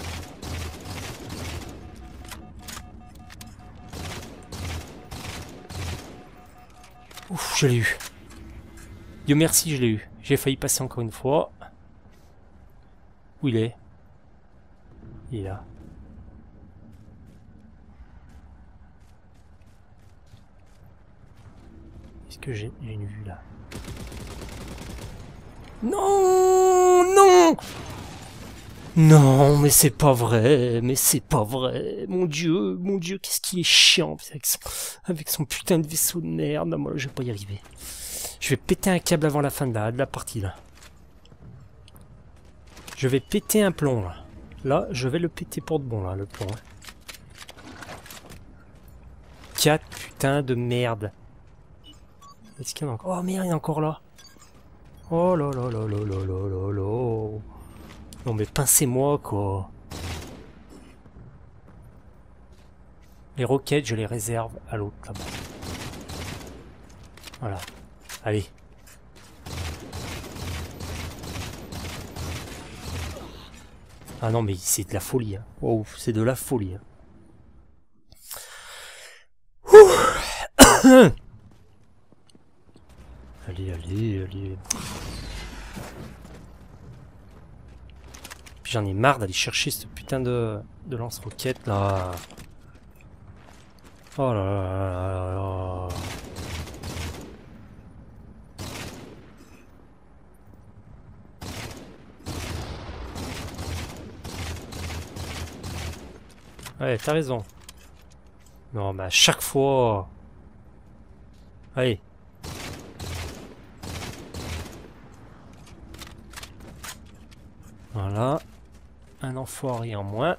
Ouf, je l'ai eu. Dieu merci, je l'ai eu. J'ai failli passer encore une fois. Où il est? Il est là. Est-ce que j'ai une vue là? Non Non Non, mais c'est pas vrai, mais c'est pas vrai. Mon dieu, mon dieu, qu'est-ce qu'il est chiant avec son, avec son putain de vaisseau de merde. Moi, je vais pas y arriver. Je vais péter un câble avant la fin de la, partie, là. Je vais péter un plomb, là. Là, je vais le péter pour de bon, là, le plomb. hein. Quatre putains de merde. Est-ce qu'il y en a encore? Oh merde, il a encore là. Oh là là là là là là là là. Non mais pincez-moi quoi. Les roquettes, je les réserve à l'autre là-bas. Voilà. Allez. Ah non mais c'est de la folie. Hein. C'est de la folie. hein. Allez, allez, allez. J'en ai marre d'aller chercher ce putain de, de lance-roquette là. Oh là là là là là. Ouais, t'as raison. Non, mais à chaque fois. Allez. Voilà. Un enfoiré en moins.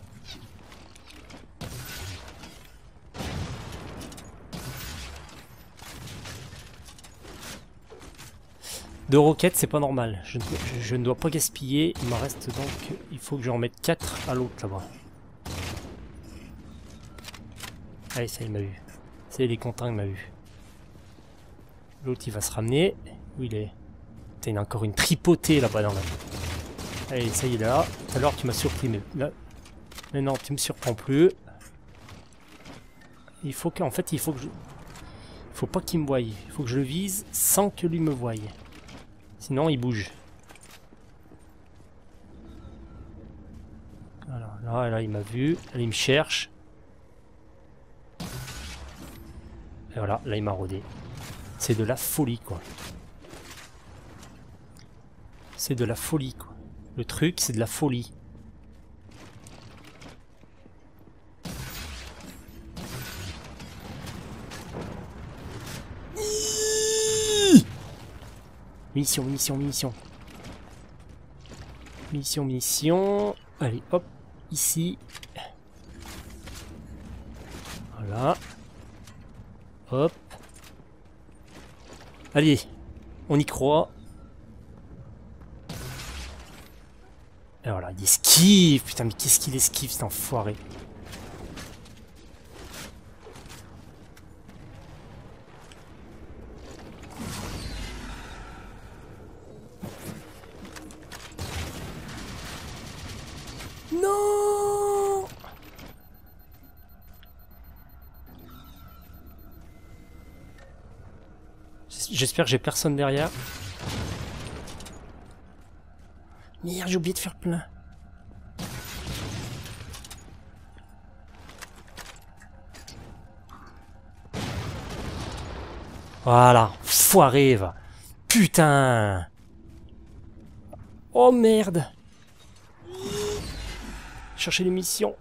Deux roquettes, c'est pas normal. Je, ne- dois pas gaspiller. Il m'en reste donc... Il faut que j'en mette 4 à l'autre là-bas. Allez, ça il m'a vu. Ça il est content, il m'a vu. L'autre il va se ramener. Où il est? Putain, il a encore une tripotée là-bas dans la... Allez, ça y est là. Tout l'heure tu m'as surpris, mais là... Mais non, tu me surprends plus. Il faut que... En fait, il faut que je... Il faut pas qu'il me voie. Il faut que je le vise sans que lui me voie. Sinon, il bouge. Alors là, là, il m'a vu. Il me cherche. Voilà, là il m'a rodé. C'est de la folie quoi. C'est de la folie quoi. Le truc c'est de la folie. Mission, mission, mission. Mission, mission. Allez, hop, ici. Voilà. Hop. Allez, on y croit. Et voilà, il esquive. Putain, mais qu'est-ce qu'il esquive, cet enfoiré. Non J'espère que j'ai personne derrière. Merde, j'ai oublié de faire le plein. Voilà, foiré, va. Putain. Oh merde. Chercher les missions.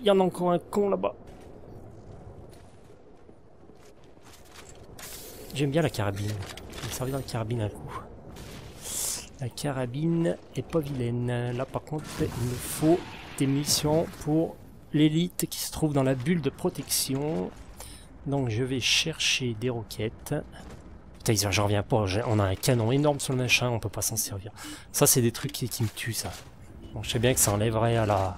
Il y en a encore un con là-bas. J'aime bien la carabine. Je vais servir dans la carabine un coup. La carabine est pas vilaine. Là par contre, il me faut des munitions pour l'élite qui se trouve dans la bulle de protection. Donc je vais chercher des roquettes. Putain, j'en reviens pas. On a un canon énorme sur le machin, on peut pas s'en servir. Ça, c'est des trucs qui, me tuent, ça. Bon, je sais bien que ça enlèverait à la...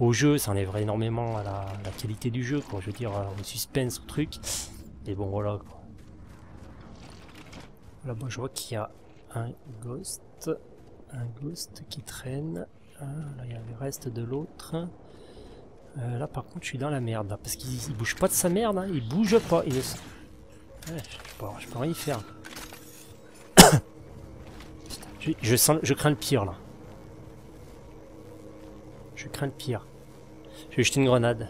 au jeu, ça enlèverait énormément à la, la qualité du jeu, quoi. Je veux dire, euh, au suspense, au truc. Et bon, voilà, quoi. Là-bas, je vois qu'il y a un ghost. Un ghost qui traîne. Ah, là, il y a le reste de l'autre. Euh, là, par contre, je suis dans la merde. parce qu'il il bouge pas de sa merde. Hein, il bouge pas. Il je, peux, peux rien y faire. je, je je crains le pire, là. Je crains le pire. Je vais jeter une grenade.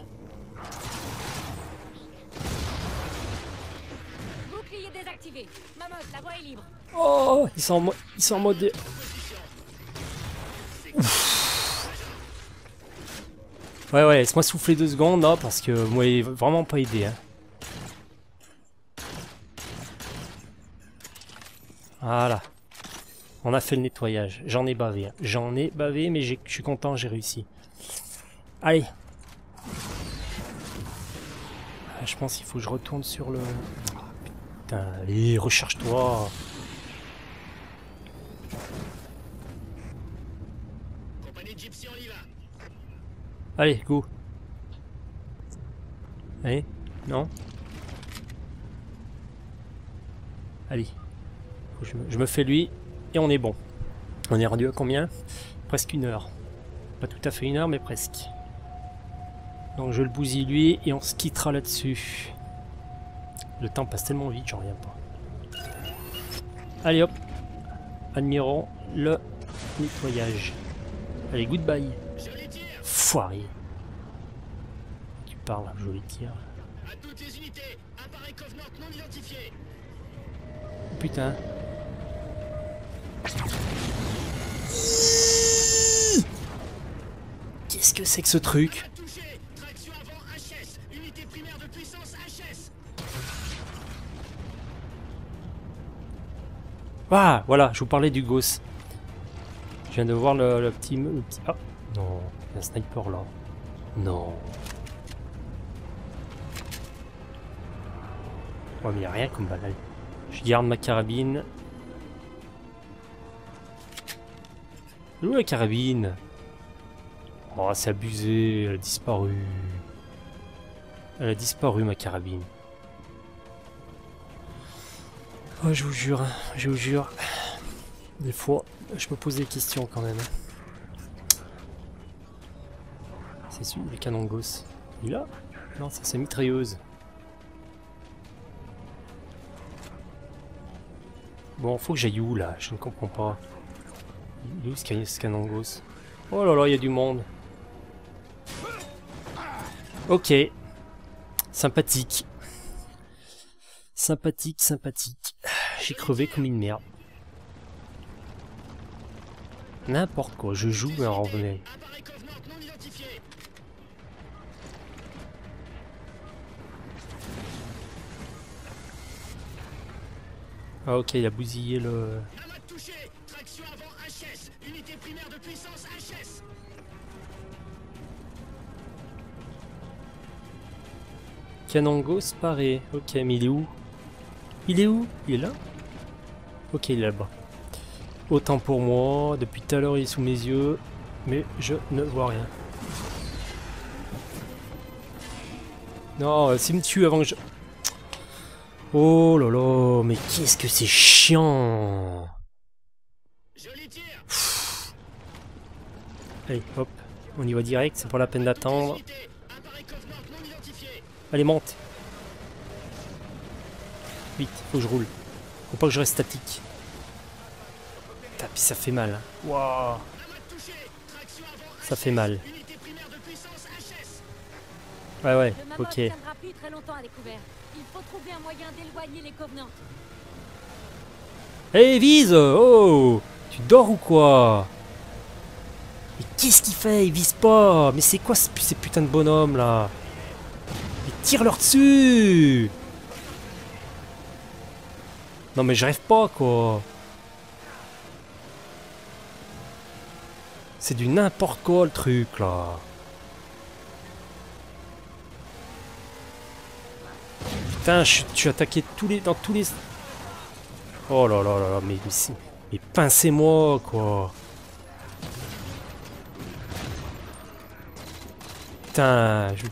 Oh Ils sont en, ils sont en mode... Ouais, ouais, laisse-moi souffler deux secondes, là, parce que vous m'avez vraiment pas aidé. Hein. Voilà. On a fait le nettoyage. J'en ai bavé. hein. J'en ai bavé, mais je suis content, j'ai réussi. Allez. Ah, Je pense qu'il faut que je retourne sur le... Ah, putain, allez, recharge-toi. Compagnie Gypsy, on y va. Allez, go. Allez, non Allez. Je me fais lui et on est bon. On est rendu à combien? Presque une heure. Pas tout à fait une heure, mais presque. Donc je le bousille lui et on se quittera là-dessus. Le temps passe tellement vite, j'en reviens pas. Allez hop. Admirons le nettoyage. Allez, goodbye. Foiré. Tu parles, joli tir. À toutes les unités, appareil Covenant non identifié. Putain. Qu'est-ce que c'est que ce truc? Ah, voilà, je vous parlais du gosse. Je viens de voir le, le petit... Le petit... Ah, non, il y a un sniper là. Non. Ouais, mais il a rien comme balle. Allez. Je garde ma carabine. Où la carabine? Oh, c'est abusé, elle a disparu. Elle a disparu, ma carabine. Oh, je vous jure, je vous jure. Des fois, je me pose des questions quand même. C'est le canon gosse. Il là Non, ça c'est mitrailleuse. Bon, faut que j'aille où là? Je ne comprends pas. Il est où ce can- ce canon gosse Oh là là, il y a du monde. Ok. Sympathique. Sympathique, sympathique. J'ai crevé comme une merde. N'importe quoi, je joue mais en revenait. Ah ok, il a bousillé le... Amat touché. Traction avant HS. Unité primaire de puissance HS. Canon Ghost paré. Ok, mais il est où? Il est où? Il est là? Ok, il est là-bas. Autant pour moi, depuis tout à l'heure il est sous mes yeux, mais je ne vois rien. Non, euh, s'il me tue avant que je... Oh là là, mais qu'est-ce que c'est chiant. Allez, hop, on y va direct, c'est pas la peine d'attendre. Allez, monte Vite, faut que je roule. Faut pas que je reste statique. Putain, puis ça fait mal. avant ça fait mal. Ouais, ouais, ok. Il faut trouver un moyen d'éloigner les Covenants. Hé, vise Oh Tu dors ou quoi? Mais qu'est-ce qu'il fait? Il vise pas. Mais c'est quoi ce- ces putains de bonhommes là? Mais tire-leur dessus! Non mais je rêve pas quoi. C'est du n'importe quoi le truc là Putain, je suis- je suis attaqué tous les, dans tous les... Oh là là là là, mais, mais, mais pincez-moi quoi Putain, je...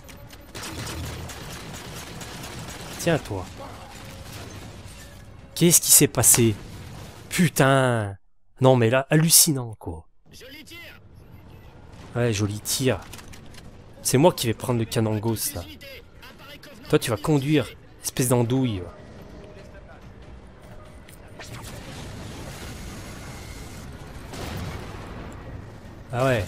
Tiens toi. Qu'est-ce qui s'est passé? Putain Non mais là, hallucinant quoi. Ouais, joli tir. C'est moi qui vais prendre le canon ghost là. Toi tu vas conduire, espèce d'andouille. Ah ouais.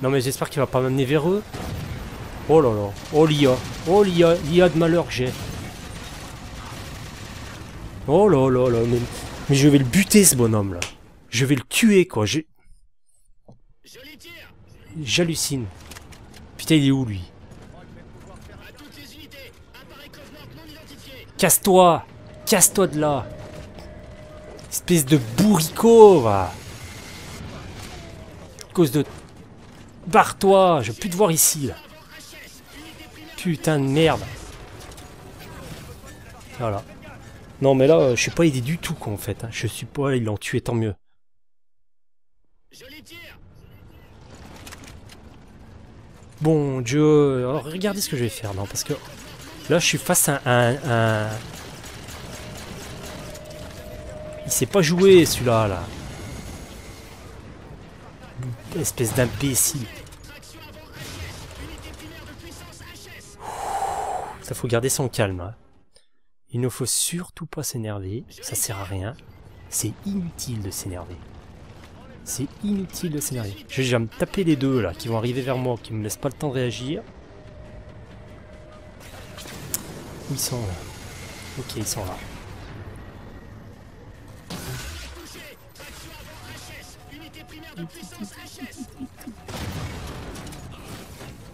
Non mais j'espère qu'il va pas m'amener vers eux. Oh là là. Oh l'IA. Oh l'IA. L'IA de malheur que j'ai. Oh là là là. Mais, mais je vais le buter ce bonhomme là. Je vais le tuer quoi. Tir J'hallucine. Putain il est où lui? Casse-toi Casse-toi de là Espèce de bourricot, va cause de... Barre-toi Je veux plus te voir ici, là. Putain de merde Voilà. Non, mais là, euh, je suis pas aidé du tout, quoi, en fait. hein. Je suis pas... Ils l'ont tué, tant mieux. Joli tir Bon Dieu, alors regardez ce que je vais faire, non, parce que là je suis face à un... un- Il sait pas jouer celui-là, là. Espèce d'imbécile. Ça faut garder son calme. hein. Il ne faut surtout pas s'énerver, ça sert à rien. C'est inutile de s'énerver. C'est inutile de s'énerver. Je vais me taper les deux là, qui vont arriver vers moi, qui me laissent pas le temps de réagir. Où ils sont là? Ok, ils sont là.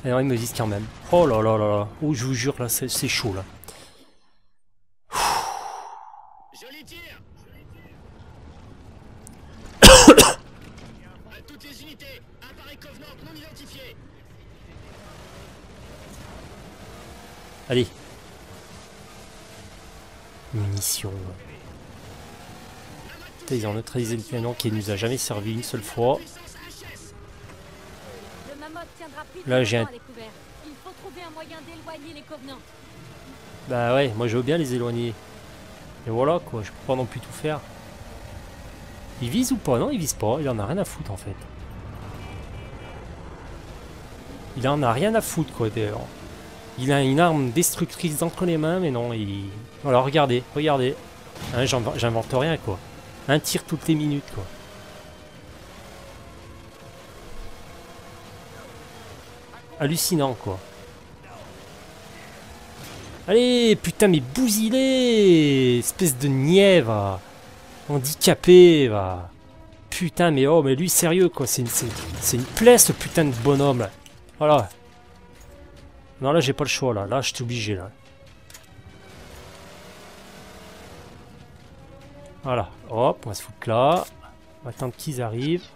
Alors ils me disent quand même. Oh là là là là. Oh, je vous jure, là, c'est chaud là. Joli tir À toutes les unités Appareil Covenant non identifié Allez. Munitions. Putain, ils ont neutralisé le canon qui nous a jamais servi une seule fois. Là, j'ai un-. Bah ouais, moi je veux bien les éloigner. Mais voilà quoi, je peux pas non plus tout faire. Il vise ou pas? Non, il vise pas, il en a rien à foutre en fait. Il en a rien à foutre quoi d'ailleurs. Il a une arme destructrice entre les mains, mais non, il... Voilà, regardez, regardez. Hein, j'inv- J'invente rien quoi. Un tir toutes les minutes quoi. Hallucinant quoi. Allez, putain, mais bousillez Espèce de va Handicapé, va Putain, mais oh, mais lui, sérieux, quoi. C'est une, une plaie, ce putain de bonhomme, là. Voilà. Non, là, j'ai pas le choix, là. Là, je suis obligé, là. Voilà. Hop, on va se foutre là. On va attendre qu'ils arrivent.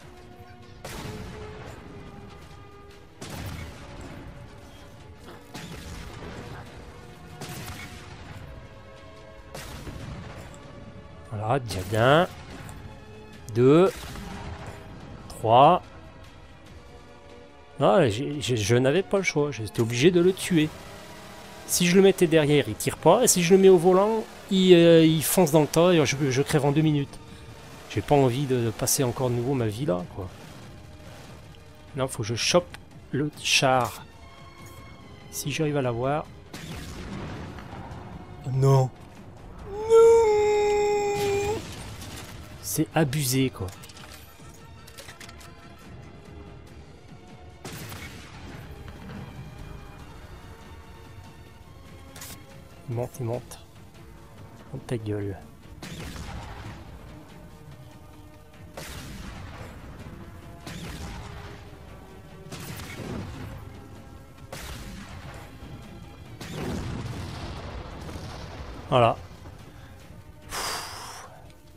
Voilà, déjà bien. 2. 3. Ah, j'ai- j'ai- je n'avais pas le choix, j'étais obligé de le tuer. Si je le mettais derrière, il tire pas, et si je le mets au volant, il, euh, il fonce dans le tas et je, crève en deux minutes. J'ai pas envie de, passer encore de nouveau ma vie là, quoi. Non, faut que je chope le char. Si j'arrive à l'avoir. Non. C'est abusé, quoi. Il monte, il monte. Oh, ta gueule. Voilà.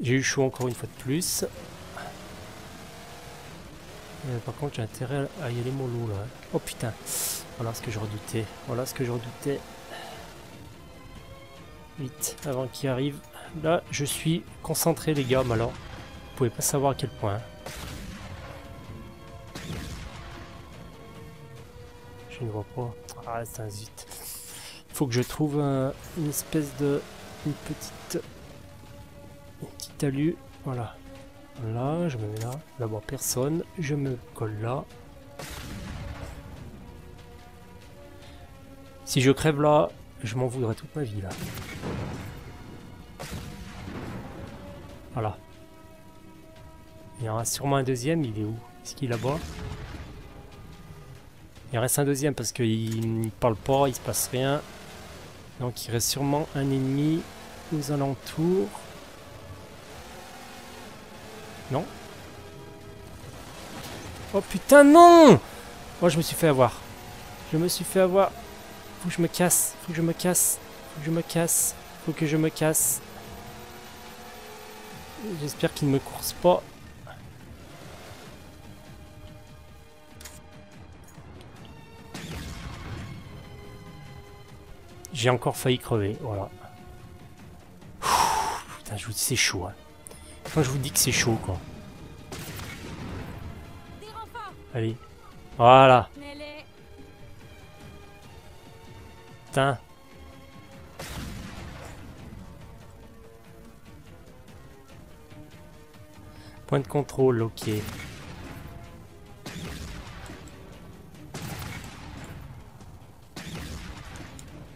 J'ai eu chaud encore une fois de plus. Euh, par contre, j'ai intérêt à y aller mollo là. Oh putain. Voilà ce que je redoutais. Voilà ce que je redoutais. Avant qu'il arrive. Là, je suis concentré, les gars, mais alors. Vous pouvez pas savoir à quel point. Je ne vois pas. Ah, c'est un zut. Il faut que je trouve un- une espèce de. Une petite. Petite talus. Voilà. Là, je me mets là. D'abord personne. Je me colle là. Si je crève là, je m'en voudrais toute ma vie là. Voilà. Il y en aura sûrement un deuxième, il est où? Est-ce qu'il est là-bas? Il reste un deuxième parce qu'il ne parle pas, il se passe rien. Donc il reste sûrement un ennemi aux alentours. Non? Oh putain non Oh je me suis fait avoir. Je me suis fait avoir. Faut que je me casse. Faut que je me casse. Faut que je me casse. Faut que je me casse. J'espère qu'il ne me course pas. J'ai encore failli crever, voilà. putain, je vous dis, c'est chaud. Hein. Quand je vous dis que c'est chaud, quoi. Allez. Voilà. Point de contrôle, ok.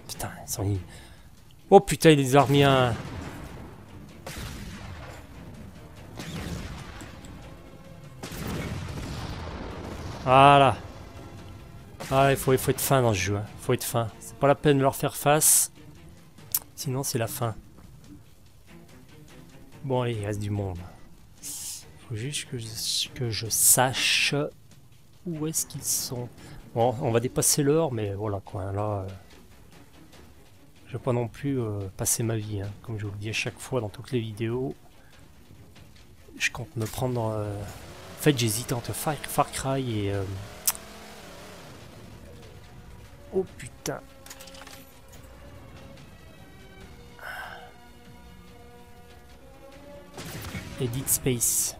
Putain, ils sont... Oh putain, il les a remis un... Voilà. Ah, il faut, il faut être fin dans ce jeu. Il hein. faut être fin. La peine de leur faire face. Sinon, c'est la fin. Bon, allez, il reste du monde. Faut juste que je, sache où est-ce qu'ils sont. Bon, on va dépasser l'heure, mais voilà quoi. Là, euh, je vais pas non plus euh, passer ma vie. Hein. Comme je vous le dis à chaque fois dans toutes les vidéos. Je compte me prendre... Euh, en fait, j'hésite entre Far, Far Cry et... Oh putain. Edit Space.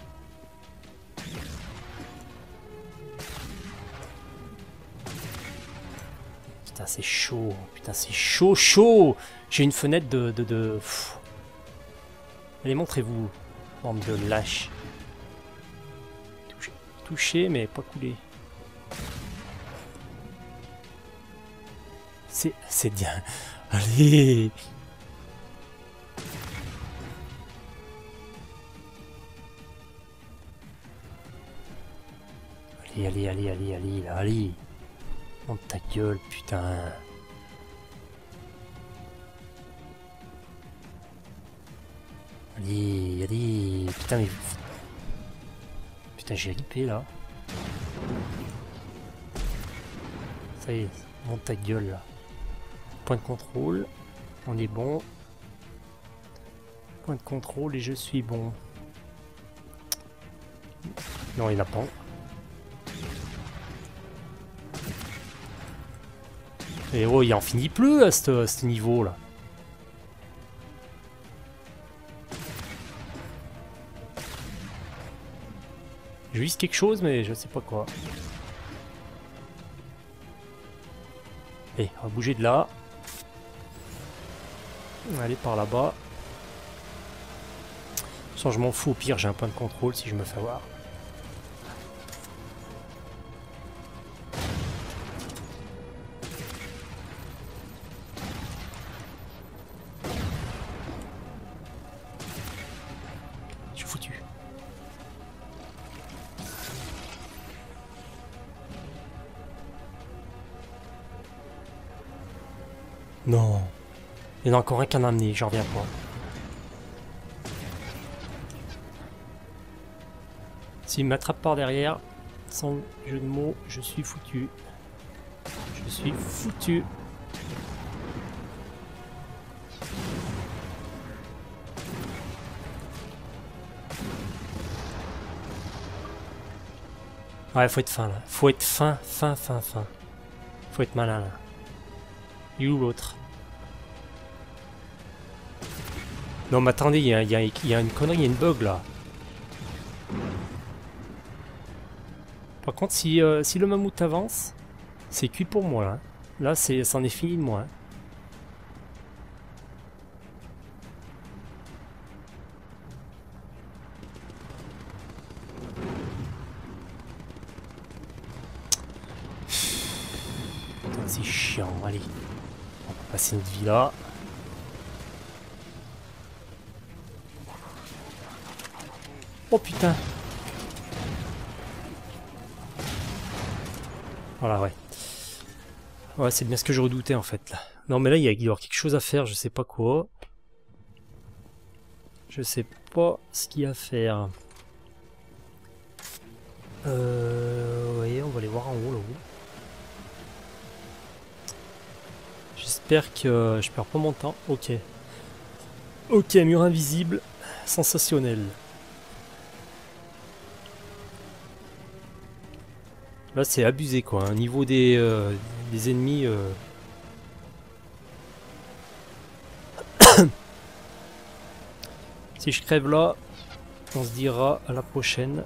Putain, c'est chaud. Putain, c'est chaud, chaud. J'ai une fenêtre de... de, de... Allez, montrez-vous, bande de lâches. Touché, mais pas coulé. C'est... C'est bien. Allez Allez, allez, allez, allez, allez, allez Monte ta gueule, putain Allez, allez Putain, mais Putain, j'ai ripé là. Ça y est, monte ta gueule là. Point de contrôle. On est bon. Point de contrôle et je suis bon. Non, il n'a pas. Et oh, il en finit plus à ce niveau là. Je vise quelque chose, mais je sais pas quoi. Allez, on va bouger de là. Aller par là-bas. Sans je m'en fous, au pire, j'ai un point de contrôle si je me fais avoir. Il y en a encore un qui en a j'en reviens pas. S'il m'attrape par derrière, sans jeu de mots, je suis foutu. Je suis foutu. Ouais, faut être fin là. Faut être fin, fin, fin, fin. Faut être malin là. Il où l'autre? Non mais attendez, il y, a, une connerie, il y a une bug là. Par contre, si, euh, le mammouth avance, c'est cuit pour moi. Hein. Là, c'en est, est fini de moi. Hein. C'est chiant, allez passer une vie là. Oh putain Voilà, ouais. Ouais, c'est bien ce que je redoutais en fait là. Non mais là il y a, y a quelque chose à faire, je sais pas quoi. Je sais pas ce qu'il y a à faire. Euh, ouais, on va aller voir en haut là-haut. J'espère que je perds pas mon temps. Ok. Ok, mur invisible. Sensationnel. Là, c'est abusé, quoi. Au niveau des, euh, ennemis... euh. si je crève là, on se dira à la prochaine.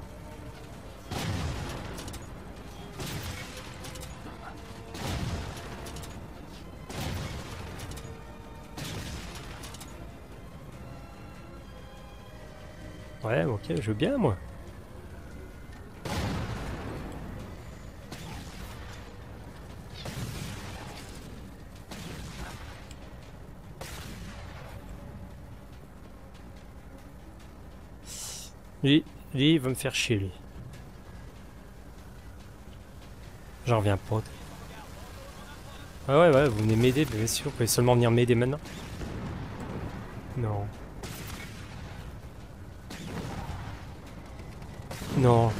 Ouais, ok, je veux bien, moi. Lui, il va me faire chier, lui. J'en reviens pas. Ah ouais, ouais, vous venez m'aider, bien sûr. Vous pouvez seulement venir m'aider maintenant. Non. Non.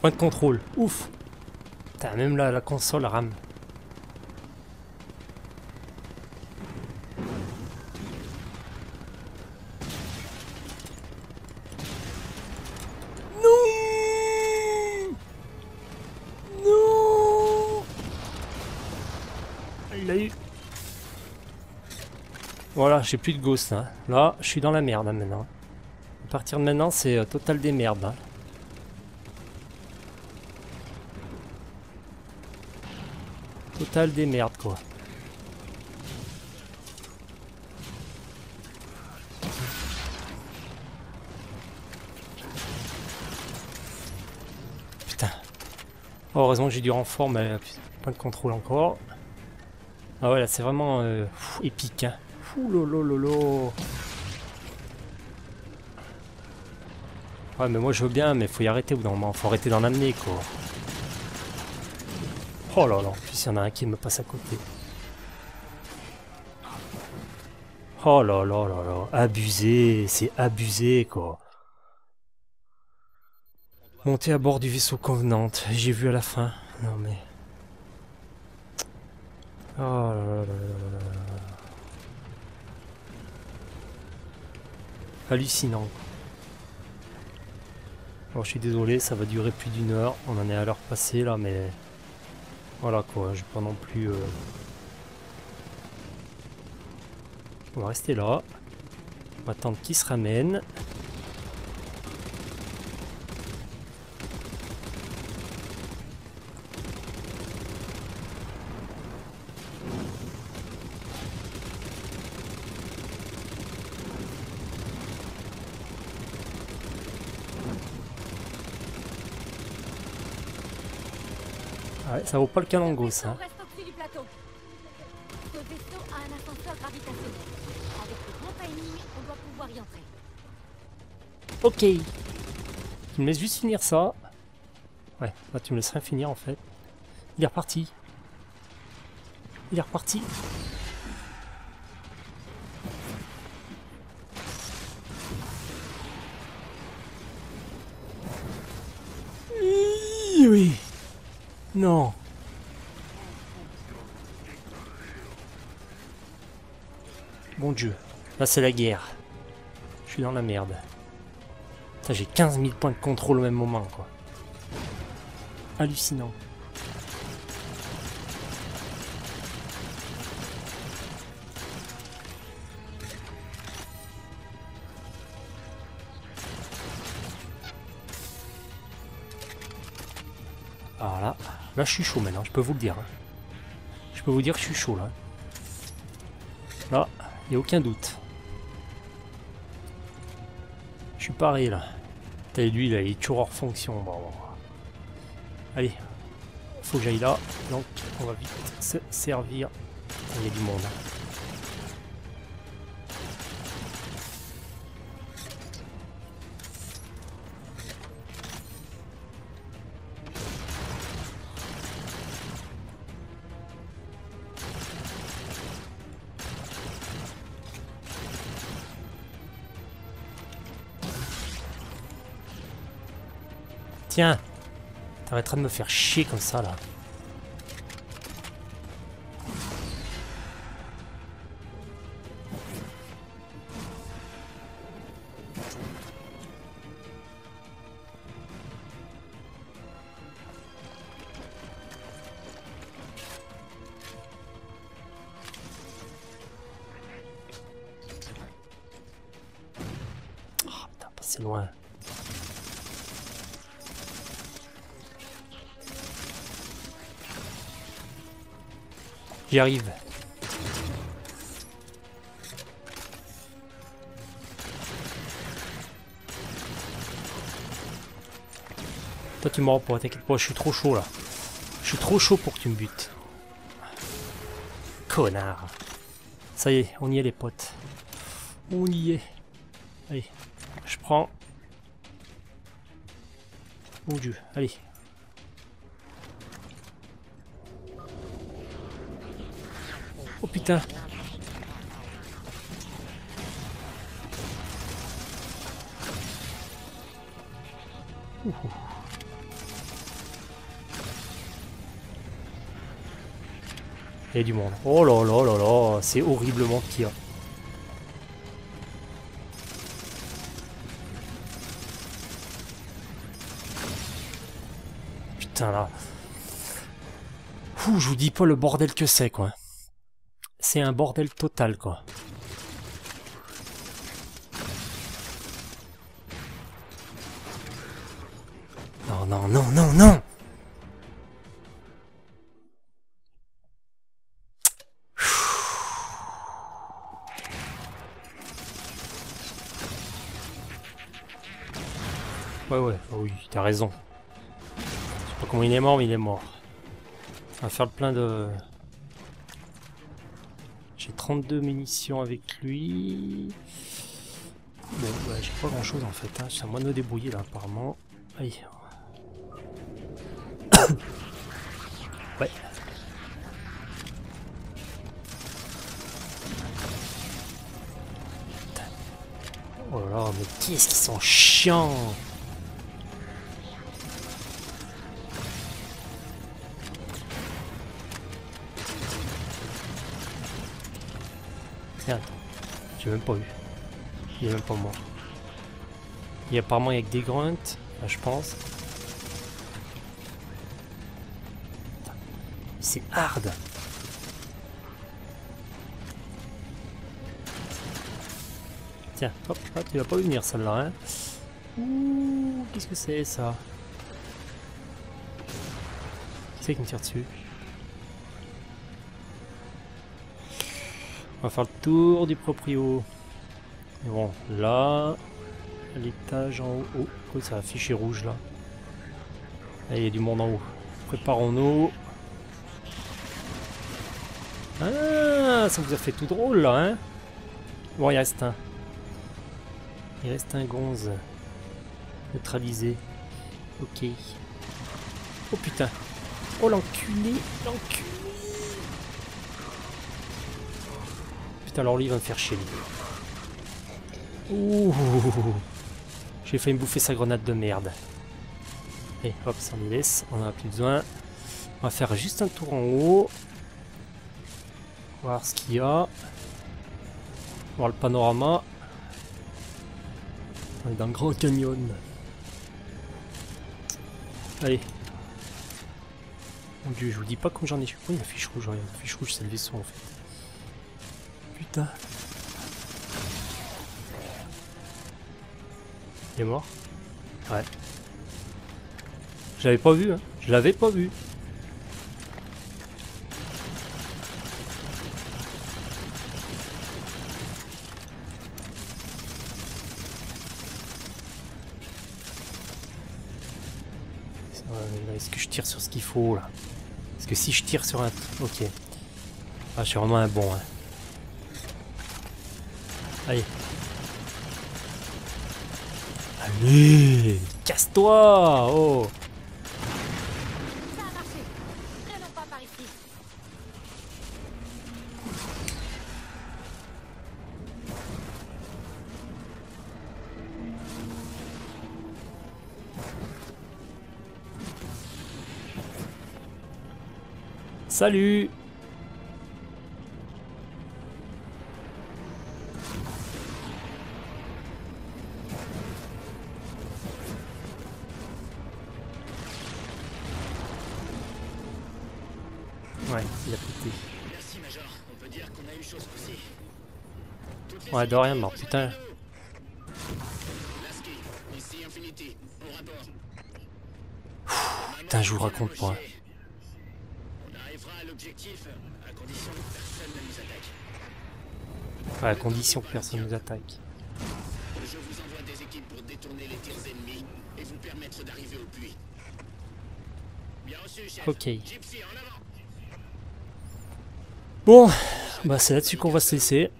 Point de contrôle. Ouf. Putain, même la console rame. J'ai plus de ghost. Hein. Là, je suis dans la merde hein, maintenant. À partir de maintenant, c'est euh, total des merdes. hein. Total des merdes, quoi. Putain. Oh, heureusement que j'ai du renfort, mais putain, point de contrôle encore. Ah ouais, là, c'est vraiment euh, épique, hein. Ouh lolo Ouais, mais moi je veux bien, mais faut y arrêter au bout d'un moment. Faut arrêter d'en amener, quoi. Oh là là, en plus il y en a un qui me passe à côté. Oh là là là là, abusé, c'est abusé, quoi. Monter à bord du vaisseau convenante, j'ai vu à la fin. Non mais... Oh là là là là. Hallucinant. Bon, je suis désolé, ça va durer plus d'une heure. On en est à l'heure passée là, mais voilà quoi. Je pas non plus. euh, On va rester là. On va attendre qu'il se ramène. Ouais, ça vaut pas le calango ça. Reste au-dessus du plateau. Ce vaisseau a un ascenseur gravitationnel. Avec le grand timing, on doit pouvoir y entrer. Ok. Tu me laisses juste finir ça. Ouais, là tu me laisserais finir en fait. Il est reparti. Il est reparti. Oui. Non. Bon Dieu. Là c'est la guerre. Je suis dans la merde. Putain, j'ai 15 000 points de contrôle au même moment, quoi. Hallucinant. Alors là, là je suis chaud maintenant, je peux vous le dire. hein. Je peux vous dire que je suis chaud là. Là, aucun doute. Je suis paré là. T'as lui là, il est toujours hors fonction. Bon. Allez, faut que j'aille là. Donc on va vite se servir. Il y a du monde. T'arrêteras de me faire chier comme ça, là. J'y arrive. Toi tu m'auras pas, t'inquiète pas, je suis trop chaud là. Je suis trop chaud pour que tu me butes. Connard. Ça y est, on y est les potes. On y est. Allez, je prends. Mon dieu, allez. Oh putain. Il y a du monde. Oh là là là là, c'est horriblement a. Putain là. Ouh, je vous dis pas le bordel que c'est quoi. C'est un bordel total quoi. Non, non, non, non, non Ouais, ouais, oh oui, t'as raison. Je sais pas comment il est mort, mais il est mort. On va faire le plein de... J'ai 32 munitions avec lui. Bon, bah, j'ai pas grand chose en fait. Hein. C'est à moi de me débrouiller là, apparemment. Allez. ouais. Oh là là, mais qu'est-ce qu'ils sont chiants? J'ai même pas eu. Il est même pas mort. Il apparemment il y a que des grunts, là, je pense. C'est hard. Tiens, hop, hop, tu vas pas venir celle-là, hein. Ouh, qu'est-ce que c'est ça? Qui c'est qui me tire dessus? On va faire le tour du proprio. Bon, là, l'étage en haut. Oh, oh, ça affiché rouge là. Là, il y a du monde en haut. Préparons-nous. Ah, ça vous a fait tout drôle là, hein Bon, il reste un. Il reste un gonze. Neutralisé. Ok. Oh putain. Oh l'enculé, l'enculé. Putain, alors lui, il va me faire chier. Ouh. J'ai failli me bouffer sa grenade de merde. Et hop, ça nous laisse. On en a plus besoin. On va faire juste un tour en haut. Voir ce qu'il y a. Voir le panorama. On est dans le Grand Canyon. Allez. Mon dieu, je vous dis pas comme j'en ai. Pourquoi il y a fiche rouge? La fiche rouge, c'est le vaisseau en fait. Putain. Il est mort? Ouais. Je l'avais pas vu, hein. Je l'avais pas vu. Est-ce que je tire sur ce qu'il faut là? Parce que si je tire sur un... Ok. Ah, je suis vraiment un bon. Hein. Allez. Casse-toi Oh Salut Ouais, unités mort, putain. Putain, je vous raconte pas. À à condition que personne ne nous attaque. Je vous envoie des équipes pour détourner les tirs ennemis et vous permettre d'arriver au puits. Bien reçu, chef. Ok. Gypsy, en avant. Bon, bah c'est là-dessus qu'on va se laisser.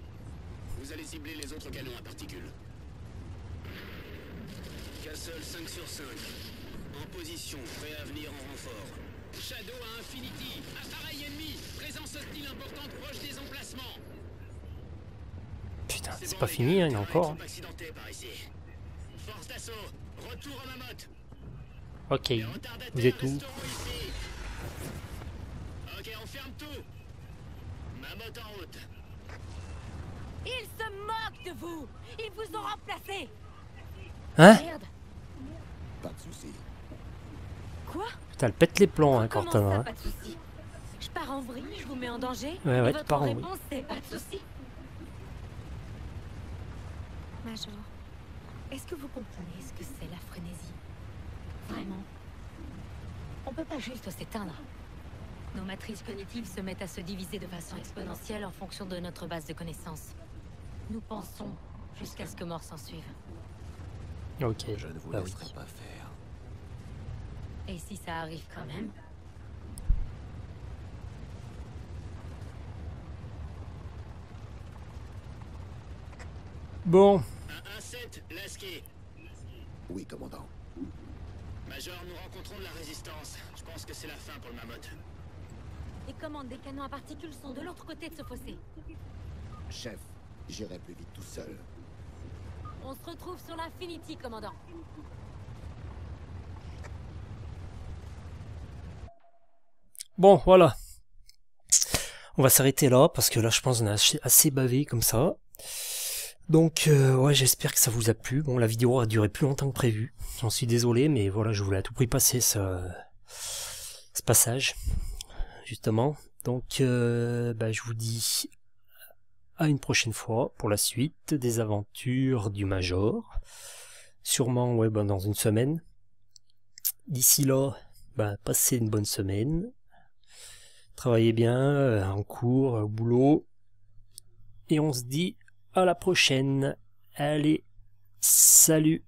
C'est pas fini, hein, il y a encore. mamotte. Ok, vous êtes où? Resteront ici. Ok, on ferme tout. Mamotte en route. Ils se moquent de vous Ils vous ont remplacé Hein? Merde Pas de soucis. Quoi? Putain, elle pète les plombs, hein, Cortana. hein. pas de soucis Je pars en vrille, je vous mets en danger Ouais, ouais, tu pars en vrille. pas de soucis Major, est-ce que vous comprenez ce que c'est la frénésie? Vraiment? On peut pas juste s'éteindre. Nos matrices cognitives se mettent à se diviser de façon exponentielle en fonction de notre base de connaissances. Nous pensons jusqu'à ce que mort s'en suive. Ok, Je ne vous bah oui. laisserai pas faire. Et si ça arrive quand même? Bon, Un 1-7, Lasky. Oui, commandant. Major, nous rencontrons de la résistance. Je pense que c'est la fin pour le mammouth. Les commandes des canons à particules sont de l'autre côté de ce fossé. Chef, j'irai plus vite tout seul. On se retrouve sur l'Infinity, commandant. bon, voilà. On va s'arrêter là, parce que là, je pense qu'on a assez bavé comme ça. Donc, euh, ouais, j'espère que ça vous a plu. Bon, la vidéo a duré plus longtemps que prévu. J'en suis désolé, mais voilà, je voulais à tout prix passer ce, ce passage, justement. Donc, euh, bah, je vous dis à une prochaine fois pour la suite des aventures du Major. Sûrement, ouais, ben, dans une semaine. D'ici là, bah, passez une bonne semaine. Travaillez bien, euh, en cours, au boulot. Et on se dit à la prochaine. Allez, salut